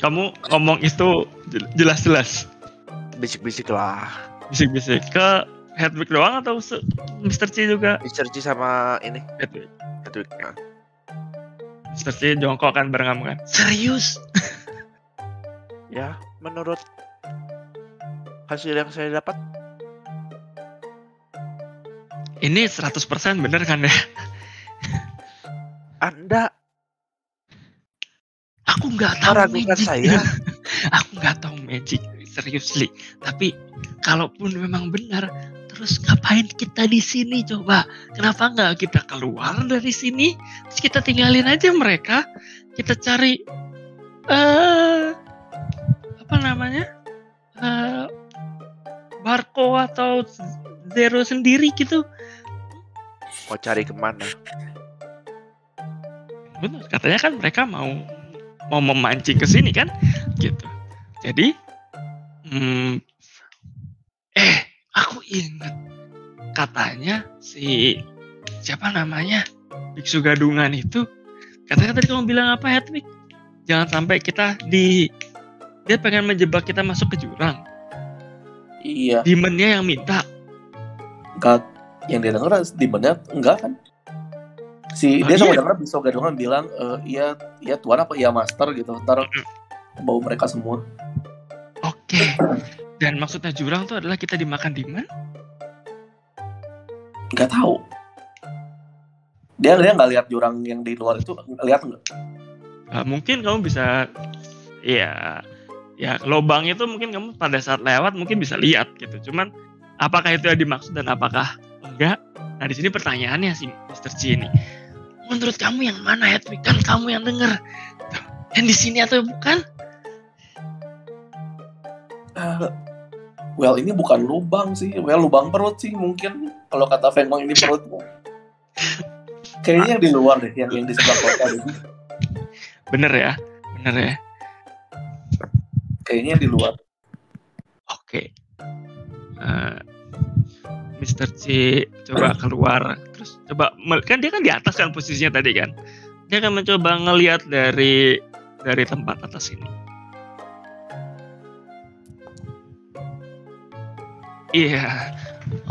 Kamu ngomong itu jel- jelas-jelas, Bisik-bisik lah. bisik-bisik ke Hedwig doang atau Mr. C juga? Mr. Chi sama ini Hedwig. Hedwig. Nah, Mr. C jongkok kan bareng kamu kan? Serius? [laughs] Ya, menurut hasil yang saya dapat, Ini 100% bener kan ya? Anda Aku nggak tahu magic. saya. [laughs] Aku nggak tahu magic, seriously. Tapi kalaupun memang benar, terus ngapain kita di sini coba? Kenapa nggak kita keluar dari sini? Terus kita tinggalin aja mereka. Kita cari eh apa namanya? eh Barco atau Zero sendiri gitu. Mau cari ke mana? Benar, katanya kan mereka mau mau memancing ke sini kan, gitu. Jadi, hmm, eh, aku ingat katanya si siapa namanya biksu gadungan itu, katanya tadi kamu bilang apa Hedwig? Jangan sampai kita di dia pengen menjebak kita masuk ke jurang. Iya, Demonnya yang minta. enggak yang dia denger benar enggak kan? Si Oh, dia sama iya. denger bisa gadungan bilang eh iya iya tuan apa iya master gitu. Ntar bau mereka semua. Oke. Dan maksudnya jurang itu adalah kita dimakan demon? Enggak tahu. Dia dia nggak lihat jurang yang di luar itu lihat nggak? Nah, mungkin kamu bisa ya ya lobang itu mungkin kamu pada saat lewat mungkin bisa lihat gitu. Cuman apakah itu yang dimaksud dan apakah enggak? Nah di sini pertanyaannya si Mr. C ini. Menurut kamu yang mana Hedwig kan kamu yang denger? Yang di sini atau bukan? Eh, well ini bukan lubang sih, well lubang perut sih mungkin. Kalau kata Fengmong ini perut. Kayaknya yang di luar deh, yang yang di sebelah kota bener ya bener ya Kayaknya di luar. oke. Eh, Mr. C coba keluar. Terus coba kan dia kan di atas kan posisinya tadi kan? Dia akan mencoba ngelihat dari dari tempat atas ini. Iya.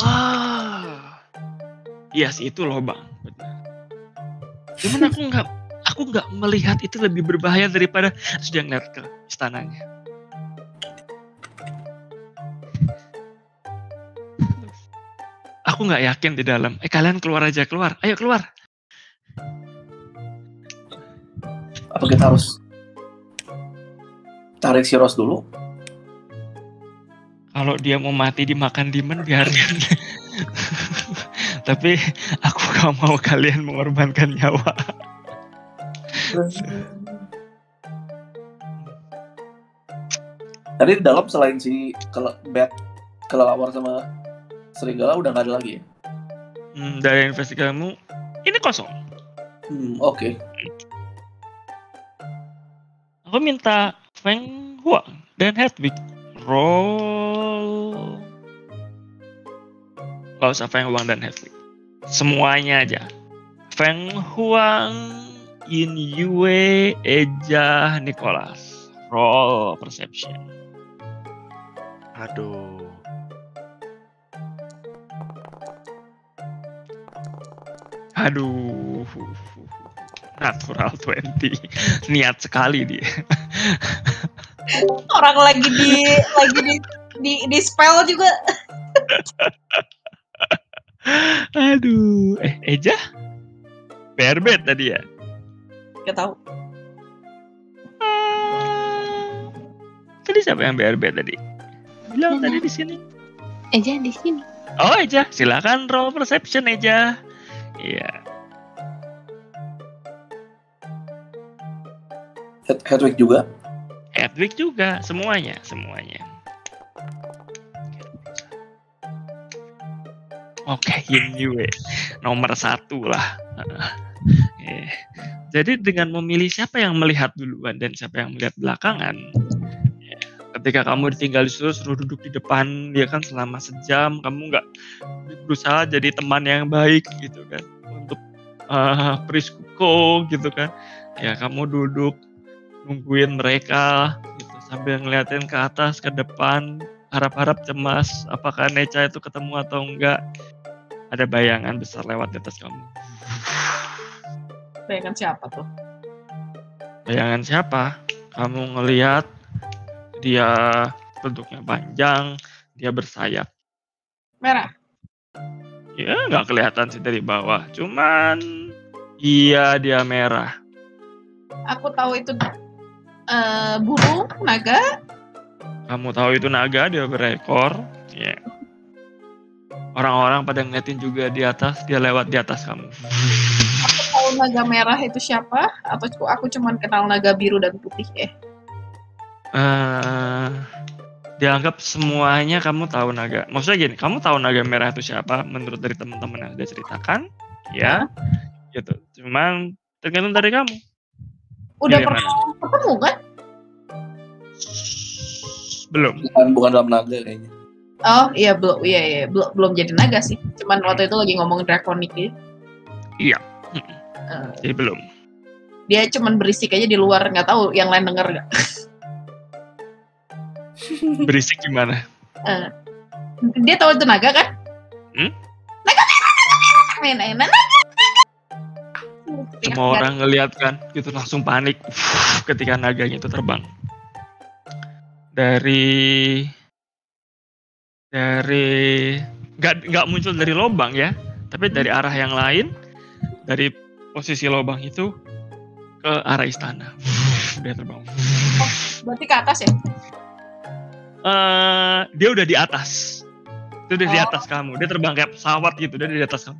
Ah. Iya sih itu lobang benar. Cuman aku nggak aku nggak melihat itu lebih berbahaya daripada sudah ngeliat ke istananya aku nggak yakin di dalam. Eh kalian keluar aja keluar. Ayo keluar. Apa kita harus tarik si Ros dulu? kalau dia mau mati dimakan demon biarin [laughs] tapi aku gak mau kalian mengorbankan nyawa. Tadi di dalam selain si kele bat kelelawar sama serigala udah nggak ada lagi ya? Hmm, dari investigasi kamu ini kosong Hmm, oke. aku minta Feng Huang dan Hedwig roll Gak usah Feng Huang dan Hedwig. Semuanya aja. Feng Huang, In Yue, Eja, Nicholas. Roll perception. Aduh. Aduh. Natural 20. Niat sekali dia. Orang lagi di lagi di di, di spell juga. Aduh. Eh, Eja? Bearbed tadi ya? Gak tahu. Ah, Tadi siapa yang bearbed tadi? Bilang tadi di sini. Eja di sini. Oh Eja, silakan roll perception Eja. Iya. Head- Hedwig juga. Hedwig juga, semuanya, semuanya. Oke, Yue nomor satu lah. Eh, Jadi dengan memilih siapa yang melihat duluan dan siapa yang melihat belakangan, ketika kamu ditinggal disuruh suruh duduk di depan dia kan selama sejam, kamu nggak berusaha jadi teman yang baik gitu kan untuk uh, Prisco gitu kan, ya kamu duduk nungguin mereka gitu sambil ngeliatin ke atas ke depan harap-harap cemas apakah Neca itu ketemu atau enggak ada bayangan besar lewat di atas kamu. Bayangan siapa tuh? bayangan siapa? Kamu ngelihat dia bentuknya panjang dia bersayap Merah. ya nggak kelihatan sih dari bawah cuman iya dia merah Aku tahu itu eh burung naga. kamu tahu itu naga dia berekor ya orang-orang pada ngeliatin juga di atas dia lewat di atas kamu Aku tahu naga merah itu siapa? Atau cu- aku cuman kenal naga biru dan putih eh. Eh dianggap semuanya kamu tahu naga. Maksudnya gini, kamu tahu naga merah itu siapa menurut dari teman-teman yang sudah ceritakan, ya, gitu. Cuman tergantung dari kamu. Udah pernah ketemu kan? Belum. Bukan, bukan dalam naga kayaknya. Oh iya belum iya iya belum belum jadi naga sih. Cuman waktu itu lagi ngomong draconik gitu. Iya. Eh, Jadi belum. dia cuman berisik aja di luar nggak tahu yang lain denger nggak. [laughs] [laughs] Berisik gimana? Eh, dia tahu itu naga kan? Hmm? Naga naga main main naga. Semua orang ngeliat kan, gitu langsung panik ketika naganya itu terbang. Dari dari nggak nggak muncul dari lubang ya, tapi dari arah yang lain, dari posisi lubang itu ke arah istana. Dia terbang. Berarti ke atas ya? Eh, dia udah di atas. Itu udah di Oh. atas kamu. Dia terbang kayak pesawat gitu, dia di atas kamu.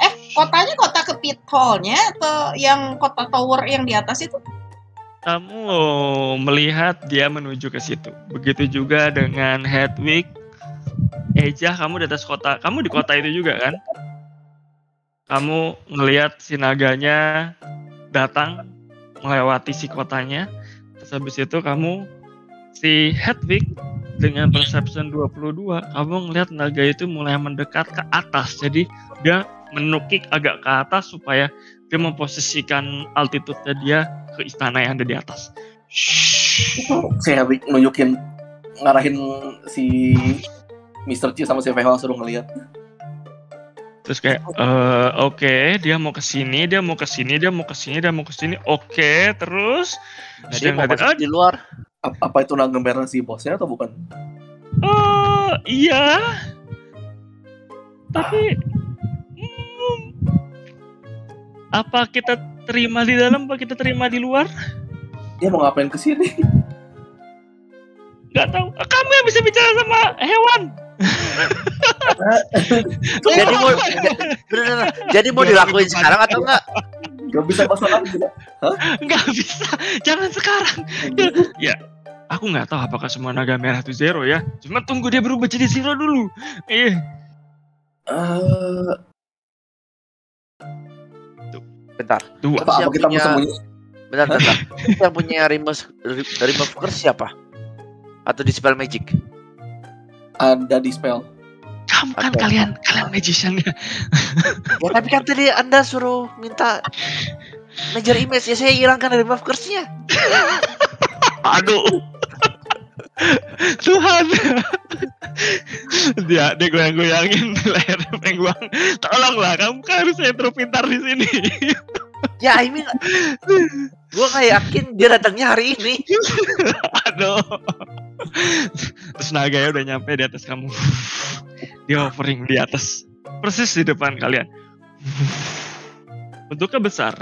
Eh kotanya kota ke pit hall-nya atau yang kota tower yang di atas itu? Kamu melihat dia menuju ke situ. Begitu juga dengan Hedwig. Eja, kamu di atas kota. Kamu di kota itu juga kan? Kamu ngelihat si naganya datang melewati si kotanya. Terus habis itu kamu si Hedwig dengan perception 22, kamu ngelihat naga itu mulai mendekat ke atas. Jadi dia menukik agak ke atas supaya dia memposisikan altitude dia ke istana yang ada di atas. Si Hedwig nunjukin ngarahin si Mr. C sama si Fehol suruh ngeliat. Terus kayak eh oke, dia mau ke sini, dia mau ke sini, dia mau ke sini, dia mau ke sini. Oke, terus Nah, Terus dia mau ngeliatin, masuk di luar. Ap- Apa itu naga merah si bosnya atau bukan? Oh, iya. Tapi hmm, apa kita terima di dalam apa kita terima di luar? Dia mau ngapain ke sini? Gak tahu. Kamu yang bisa bicara sama hewan. [laughs] [laughs] Jadi mau. Jadi mau dilakuin sekarang atau enggak? Gak bisa masalah juga. Nggak bisa. Jangan sekarang. ya, aku nggak tahu apakah semua naga merah itu zero ya. Cuma tunggu dia berubah jadi zero dulu. Iya. Eh, Bentar. Dua. apa, apa Siapa kita mau punya- sembunyi? Bentar, bentar. Yang punya remove remove curse siapa? Atau di spell magic? Ada di Kamu kan Oke. kalian kalian magician ya. Ya tapi kan tadi Anda suruh minta major image ya saya hilangkan dari buff curse-nya. Aduh. Tuhan. dia dia goyang-goyangin leher Pengguang. Tolonglah kamu kan harus saya pintar di sini. Ya I mean Gue gak yakin dia datangnya hari ini Aduh. Terus naganya udah nyampe di atas kamu. Dia hovering di atas. Persis di depan kalian. Bentuknya besar.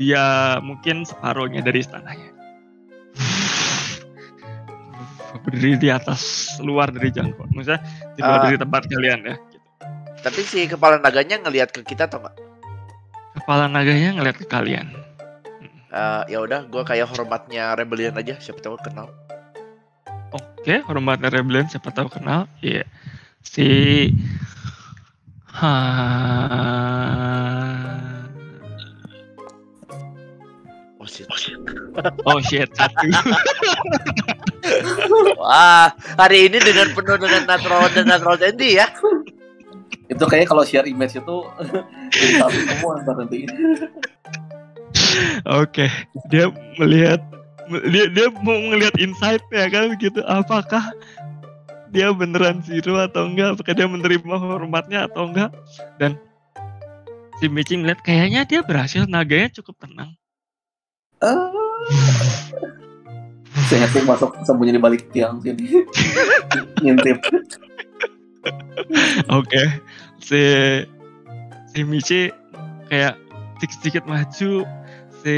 Dia mungkin separuhnya dari istananya. Berdiri di atas luar dari jangkauan. Maksudnya di luar Ah. dari tempat kalian ya. Gitu. Tapi si kepala naganya ngelihat ke kita atau nggak? Kepala naganya ngeliat ke kalian. Eh, ya udah, gue kayak hormatnya Rebellion aja, siapa tahu kenal. Oke, hormatnya Rebellion siapa tahu kenal. Iya. Si ha Oh shit. Oh shit, satu. Wah, hari ini dengan penuh dengan natural dan natural dandy ya. Itu kayaknya kalau share image itu semua nanti. Oke, dia melihat dia dia mau ngelihat insight ya kan gitu. Apakah dia beneran zero atau enggak? Apakah dia menerima hormatnya atau enggak? Dan si Michi ngeliat kayaknya dia berhasil naganya cukup tenang. Ah. Saya tuh masuk sembunyi di balik tiang sini. [laughs] Ngintip. Oke, si si Michi kayak sedikit-sedikit maju. Si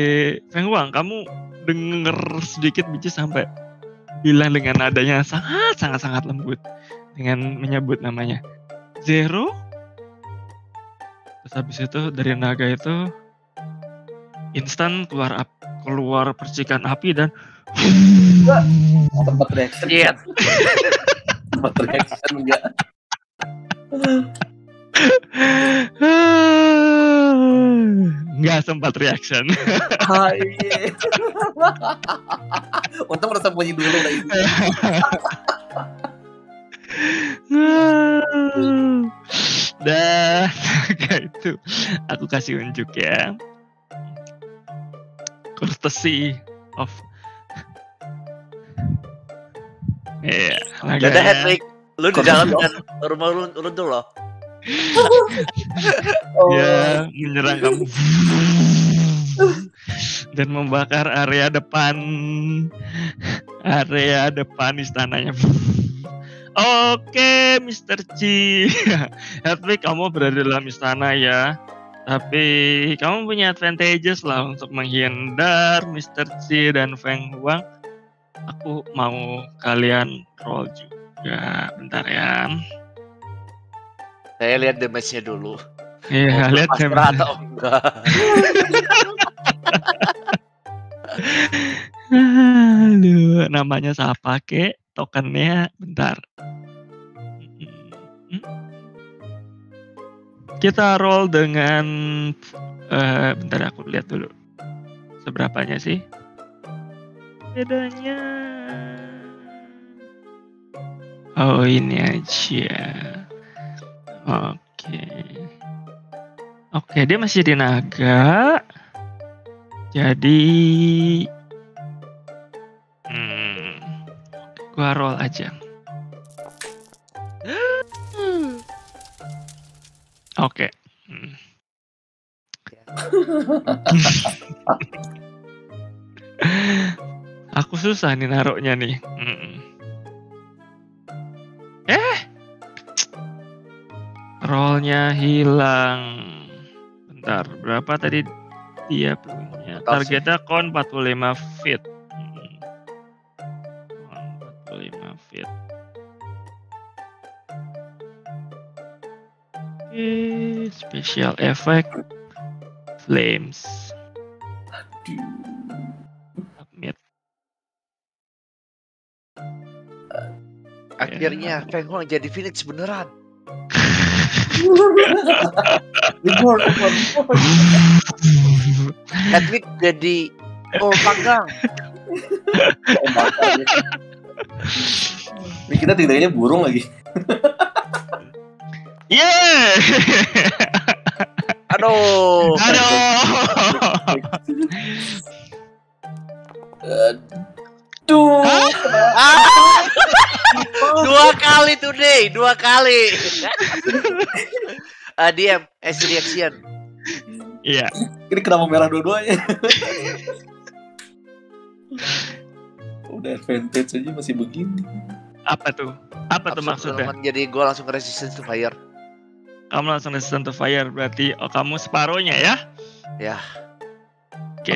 Feng Wang, kamu denger sedikit Michi sampai bilang dengan nadanya sangat sangat sangat lembut dengan menyebut namanya Zero. Terus habis itu dari naga itu instan keluar ap- keluar percikan api dan Tempat reaction. Tempat reaction enggak. Nggak sempat reaction. Hai. Untung merasa bunyi dulu lah ini. Dan kayak itu aku kasih unjuk ya. Courtesy of Iya, Gak ada naganya- hat-trick. Lu di dalam dengan rumah run- runtuh loh. Dia menyerang kamu dan membakar area depan area depan istananya. Oke, Mr. Chi. Hedwig, kamu berada dalam istana ya. Tapi kamu punya advantages lah untuk menghindar Mr. Chi dan Feng Huang. Aku mau kalian roll juga. Bentar ya. Saya lihat damage-nya dulu. Iya, lihat damage-nya. atau enggak. Aduh, namanya siapa kek? Tokennya bentar. Kita roll dengan eh bentar aku lihat dulu. Seberapanya sih? Bedanya Oh, ini aja. Oke. Oke, dia masih di naga. Jadi hmm, gua roll aja. Oke. Hmm. [laughs] Aku susah nih naruhnya nih. Mm. Eh, rollnya hilang. Bentar, berapa tadi dia punya? Targetnya kon 45 feet. Mm. Kon 45 feet. Oke, special effect flames. Submit. Akhirnya Feng Huang jadi Phoenix beneran. [laughs] Libur. Hedwig jadi Oh panggang. Ini kita tidaknya burung lagi. Yeah. Aduh. Aduh. Aduh. Ah! [laughs] dua kali today, dua kali. [laughs] Ah, DM, as reaction. Iya. Ini kenapa merah dua-duanya? [laughs] Udah advantage aja masih begini. Apa tuh? Apa tuh maksudnya? Jadi gue langsung resistance to fire. Kamu langsung resistant to fire berarti oh kamu separohnya ya? Ya. Oke.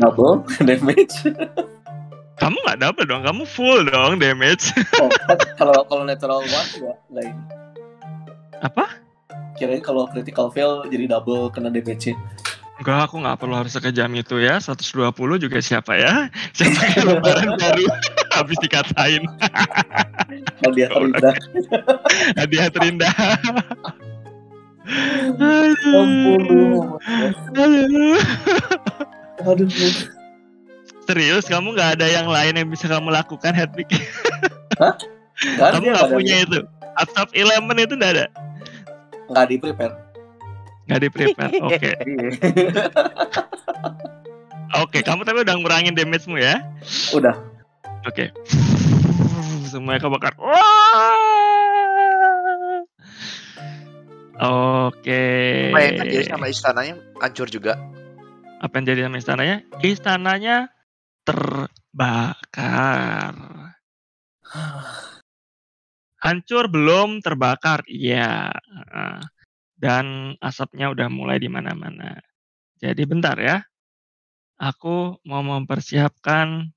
Double damage. Kamu nggak double dong, kamu full dong damage. [laughs] Oh, kalau kalau natural one enggak ini. Apa? Kirain kalau critical fail jadi double kena damage-nya. Enggak, aku nggak perlu harus sekejam itu ya. 120 juga siapa ya? [laughs] Siapa yang lebaran baru [laughs] habis dikatain. Hadiah terindah. Hadiah terindah. Ampun. Aduh. Aduh. Serius, kamu nggak ada yang lain yang bisa kamu lakukan, Hedwig? [laughs] Ada kamu nggak punya itu. Atap Elemen itu nggak ada? Enggak di prepare. Nggak di prepare. [laughs] Oke, oke. Kamu tapi udah ngurangin damage-mu ya? Udah. Oke. [laughs] Semuanya kebakar. Oke. Apa yang terjadi sama istananya hancur juga. Apa yang jadi sama istananya? Istananya terbakar. [sighs] Hancur belum terbakar, iya. Dan asapnya udah mulai di mana-mana. Jadi bentar ya. Aku mau mempersiapkan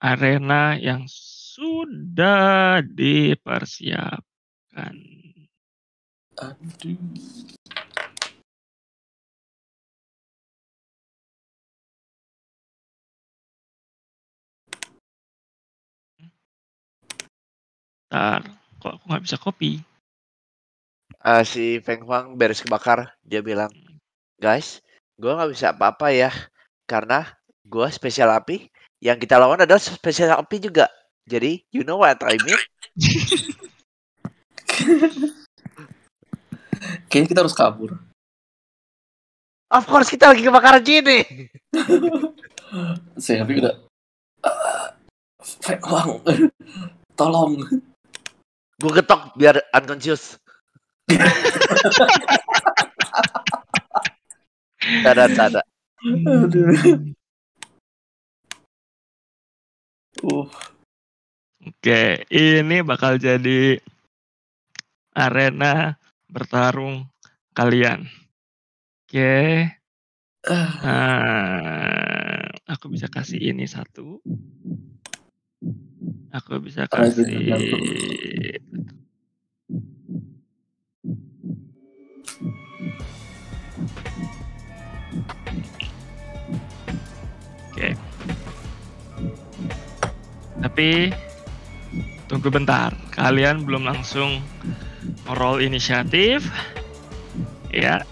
arena yang sudah dipersiapkan. Aduh. Ntar, kok aku nggak bisa copy? Ah, si Feng Huang beres kebakar, dia bilang, guys, gue nggak bisa apa-apa ya, karena gue spesial api. Yang kita lawan adalah spesial api juga. Jadi, you know what I mean? [laughs] Kayaknya kita harus kabur. Of course kita lagi kebakaran gini. [laughs] Saya udah Ah, Fake Wang. [laughs] Tolong. Gue getok biar unconscious. [laughs] Tada, tada. Aduh. Uh, Oke, ini bakal jadi arena bertarung kalian. Oke. Nah, aku bisa kasih ini satu. Aku bisa kasih Oke. Tapi tunggu bentar, kalian belum langsung roll inisiatif. Ya.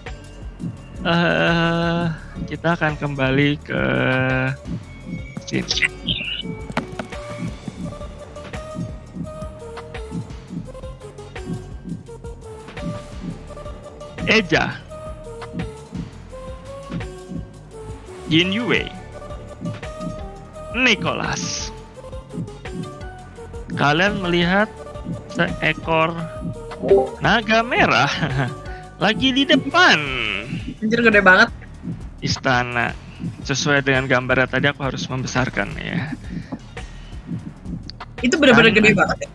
eh kita akan kembali ke sini. Eja. Yin Yue. Nicholas. Kalian melihat seekor naga merah [laughs] lagi di depan Anjir gede banget. istana. Sesuai dengan gambarnya tadi aku harus membesarkan ya. Itu bener-bener Kan- gede banget. ya.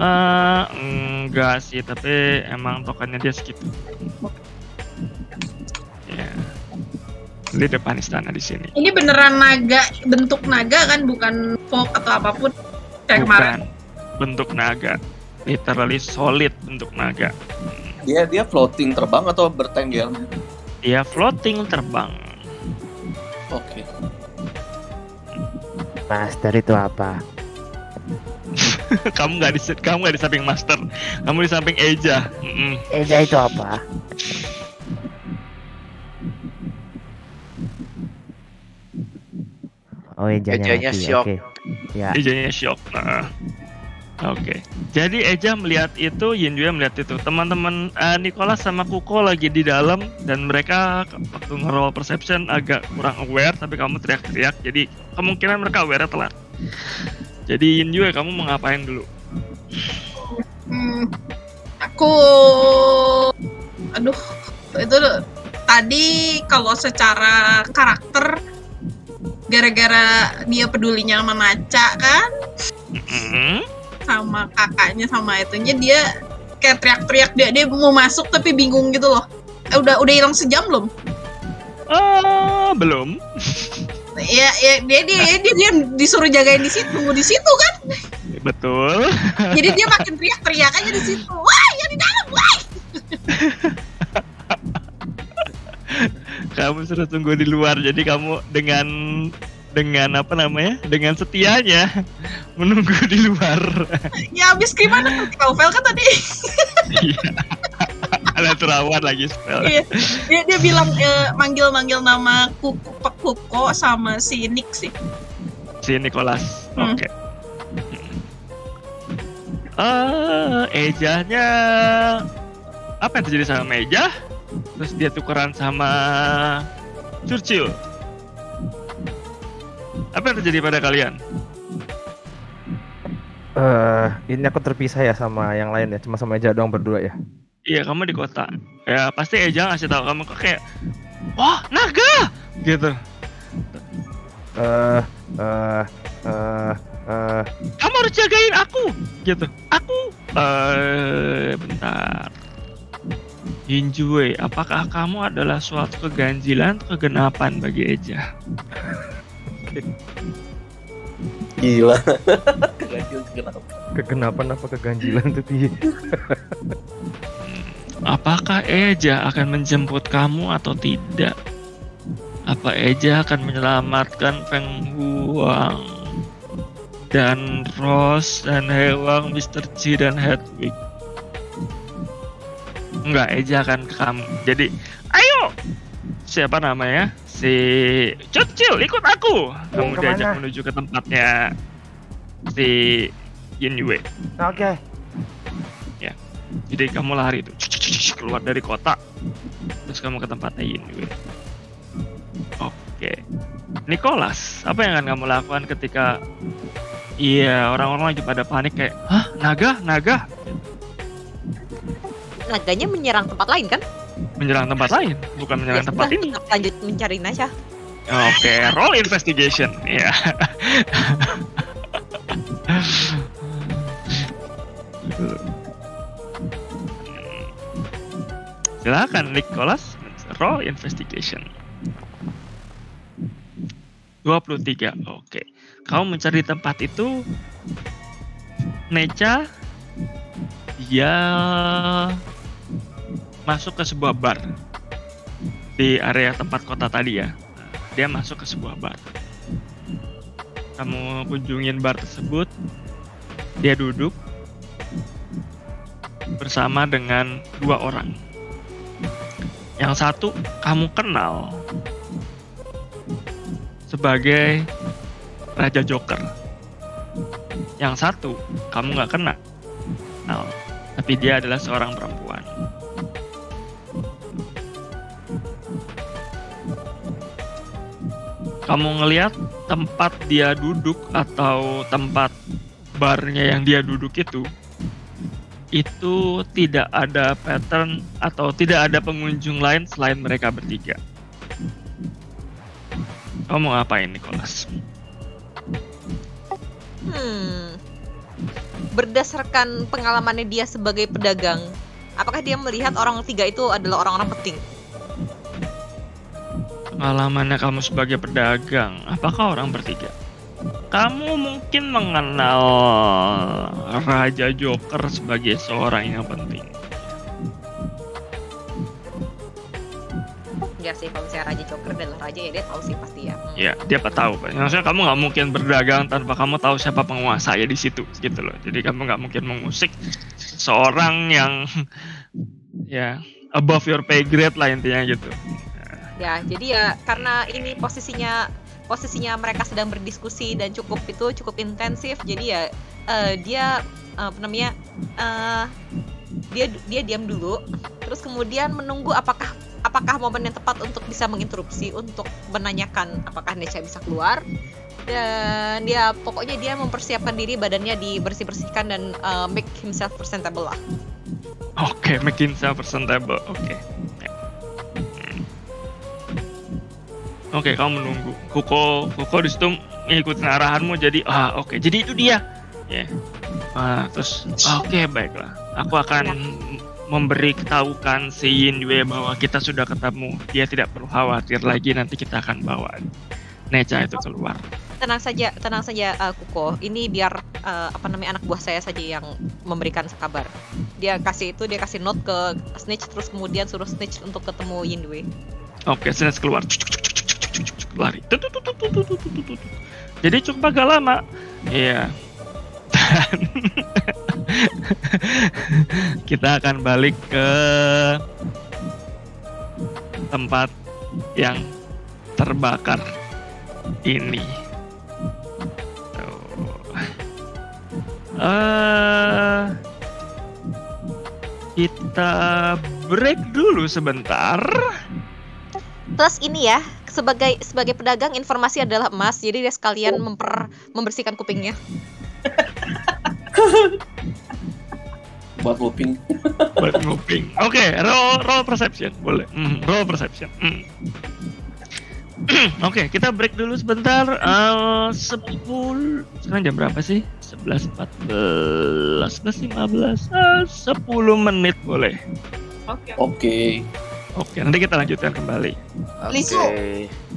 Eh enggak sih, tapi emang tokennya dia segitu. Ya. Di depan istana di sini. Ini beneran naga, bentuk naga kan bukan folk atau apa pun kayak kemarin. Bukan bentuk naga. Literally solid bentuk naga. dia dia floating terbang atau bertenggel? Dia floating terbang. Oke. Master itu apa? [laughs] kamu nggak di kamu nggak di samping master. Kamu di samping Eja. Mm-mm. Eja itu apa? Oh Ejanya Ejanya mati, syok. oke. Ya. Ejanya shock. Nah. Oke. Jadi Eja melihat itu, Yin juga melihat itu. Teman-teman eh, Nicholas sama Kuko lagi di dalam dan mereka waktu nge-roll perception agak kurang aware tapi kamu teriak-teriak. Jadi kemungkinan mereka aware telat. Jadi Yin juga kamu mau ngapain dulu? Hmm, aku aduh itu tadi kalau secara karakter gara-gara dia pedulinya sama Naca kan Mm-mm. sama kakaknya sama itunya dia kayak teriak-teriak dia dia mau masuk tapi bingung gitu loh Eh, udah udah hilang sejam belum Ah, belum. Ya ya dia dia dia, dia disuruh jagain di situ tunggu di situ kan Betul. [laughs] jadi dia makin teriak-teriak aja di situ wah ya di dalam wah kamu sudah tunggu di luar. Jadi kamu dengan dengan apa namanya? Dengan setianya menunggu di luar. ya habis gimana novel kan tadi Iya. Ada terawan lagi spell. Iya. dia dia bilang eh, manggil-manggil nama Kuko, Pak Kuko sama si Nick sih. Si Nicholas. Hmm. Oke. [laughs] Eh, Ejanya apa yang terjadi sama Eja? Terus dia tukeran sama Churchill. Apa yang terjadi pada kalian? Eh, ini aku terpisah ya sama yang lain ya, cuma sama Eja doang berdua ya. Iya kamu di kota. Ya pasti Eja ngasih tahu kamu kok kayak, wah naga, gitu. Eh, eh, eh, eh, Kamu harus jagain aku, gitu. Aku, eh, bentar. Injue, apakah kamu adalah suatu keganjilan atau kegenapan bagi Eja? Gila. Kenapa? kegenapan apa keganjilan tuh? [laughs] Apakah Eja akan menjemput kamu atau tidak? Apa Eja akan menyelamatkan Feng Huang dan Rose dan Hewang, Mr. Ji dan Hedwig? Enggak, Eja akan ke kamu. Jadi, ayo! Siapa namanya? Si Churchill, ikut aku! Kamu diajak menuju ke tempatnya si Yin Yue. Oke. Jadi kamu lari tuh keluar dari kota, terus kamu ke tempatnya Yin Yue. Oke, Nicholas, apa yang akan kamu lakukan ketika iya orang-orang lagi pada panik kayak, hah naga, naga, Naganya menyerang tempat lain kan? menyerang tempat lain, bukan menyerang Ya tempat ini. tetap lanjut mencari Nasha. Oke, roll investigation, ya. [laughs] Silakan Nicholas, roll investigation. 23. Oke. Kamu mencari tempat itu Neca dia masuk ke sebuah bar di area tempat kota tadi ya. Dia masuk ke sebuah bar. Kamu kunjungin bar tersebut. Dia duduk bersama dengan dua orang. Yang satu kamu kenal sebagai Raja Joker. Yang satu kamu nggak kenal, Nah, tapi dia adalah seorang perempuan. Kamu ngelihat tempat dia duduk atau tempat barnya yang dia duduk itu itu tidak ada pattern atau tidak ada pengunjung lain selain mereka bertiga. Kamu mau ngapain, Nicholas? Hmm. Berdasarkan pengalamannya dia sebagai pedagang, apakah dia melihat orang tiga itu adalah orang-orang penting? Pengalamannya kamu sebagai pedagang, apakah orang bertiga? Kamu mungkin mengenal Raja Joker sebagai seorang yang penting. Ya sih, kalau misalnya Raja Joker adalah raja ya dia tahu sih pasti ya. Hmm. Ya, dia apa tahu. Maksudnya kamu nggak mungkin berdagang tanpa kamu tahu siapa penguasa ya di situ, gitu loh. Jadi kamu nggak mungkin mengusik seorang yang ya above your pay grade lah intinya gitu. Ya, jadi ya karena ini posisinya posisinya mereka sedang berdiskusi dan cukup itu cukup intensif jadi ya eh, dia apa namanya eh, dia dia diam dulu terus kemudian menunggu apakah apakah momen yang tepat untuk bisa menginterupsi untuk menanyakan apakah Necha bisa keluar dan dia pokoknya dia mempersiapkan diri badannya dibersih bersihkan dan eh, make himself presentable lah Oke, make himself presentable. Oke. Ya. Oke, kamu menunggu. Kuko, Kuko di situ ngikutin arahanmu jadi ah oke. Jadi itu dia. Ya. Ah, terus ah, oke baiklah. Aku akan memberi ketahukan si Yin Yue bahwa kita sudah ketemu. Dia tidak perlu khawatir lagi nanti kita akan bawa Neca itu keluar. tenang saja tenang saja eh, Kuko ini biar eh, apa namanya anak buah saya saja yang memberikan kabar dia kasih itu dia kasih note ke Snitch terus kemudian suruh Snitch untuk ketemu Yindue Oke, Snatch keluar. Cuk, cuk, cuk, cuk, lari. Jadi cukup agak lama. Iya. Dan [laughs] kita akan balik ke tempat yang terbakar ini. Uh, kita break dulu sebentar. Plus ini ya, sebagai sebagai pedagang informasi adalah emas jadi dia sekalian memper membersihkan kupingnya [laughs] buat looping. buat nguping. Oke, roll roll perception boleh. Hmm, roll perception. Hmm. [clears throat] Oke, kita break dulu sebentar. Eh, 10 sekarang jam berapa sih? 11 14 11 15 eh, 10 menit boleh. Oke. Oke. Oke, nanti kita lanjutkan kembali. Lisu. Oke.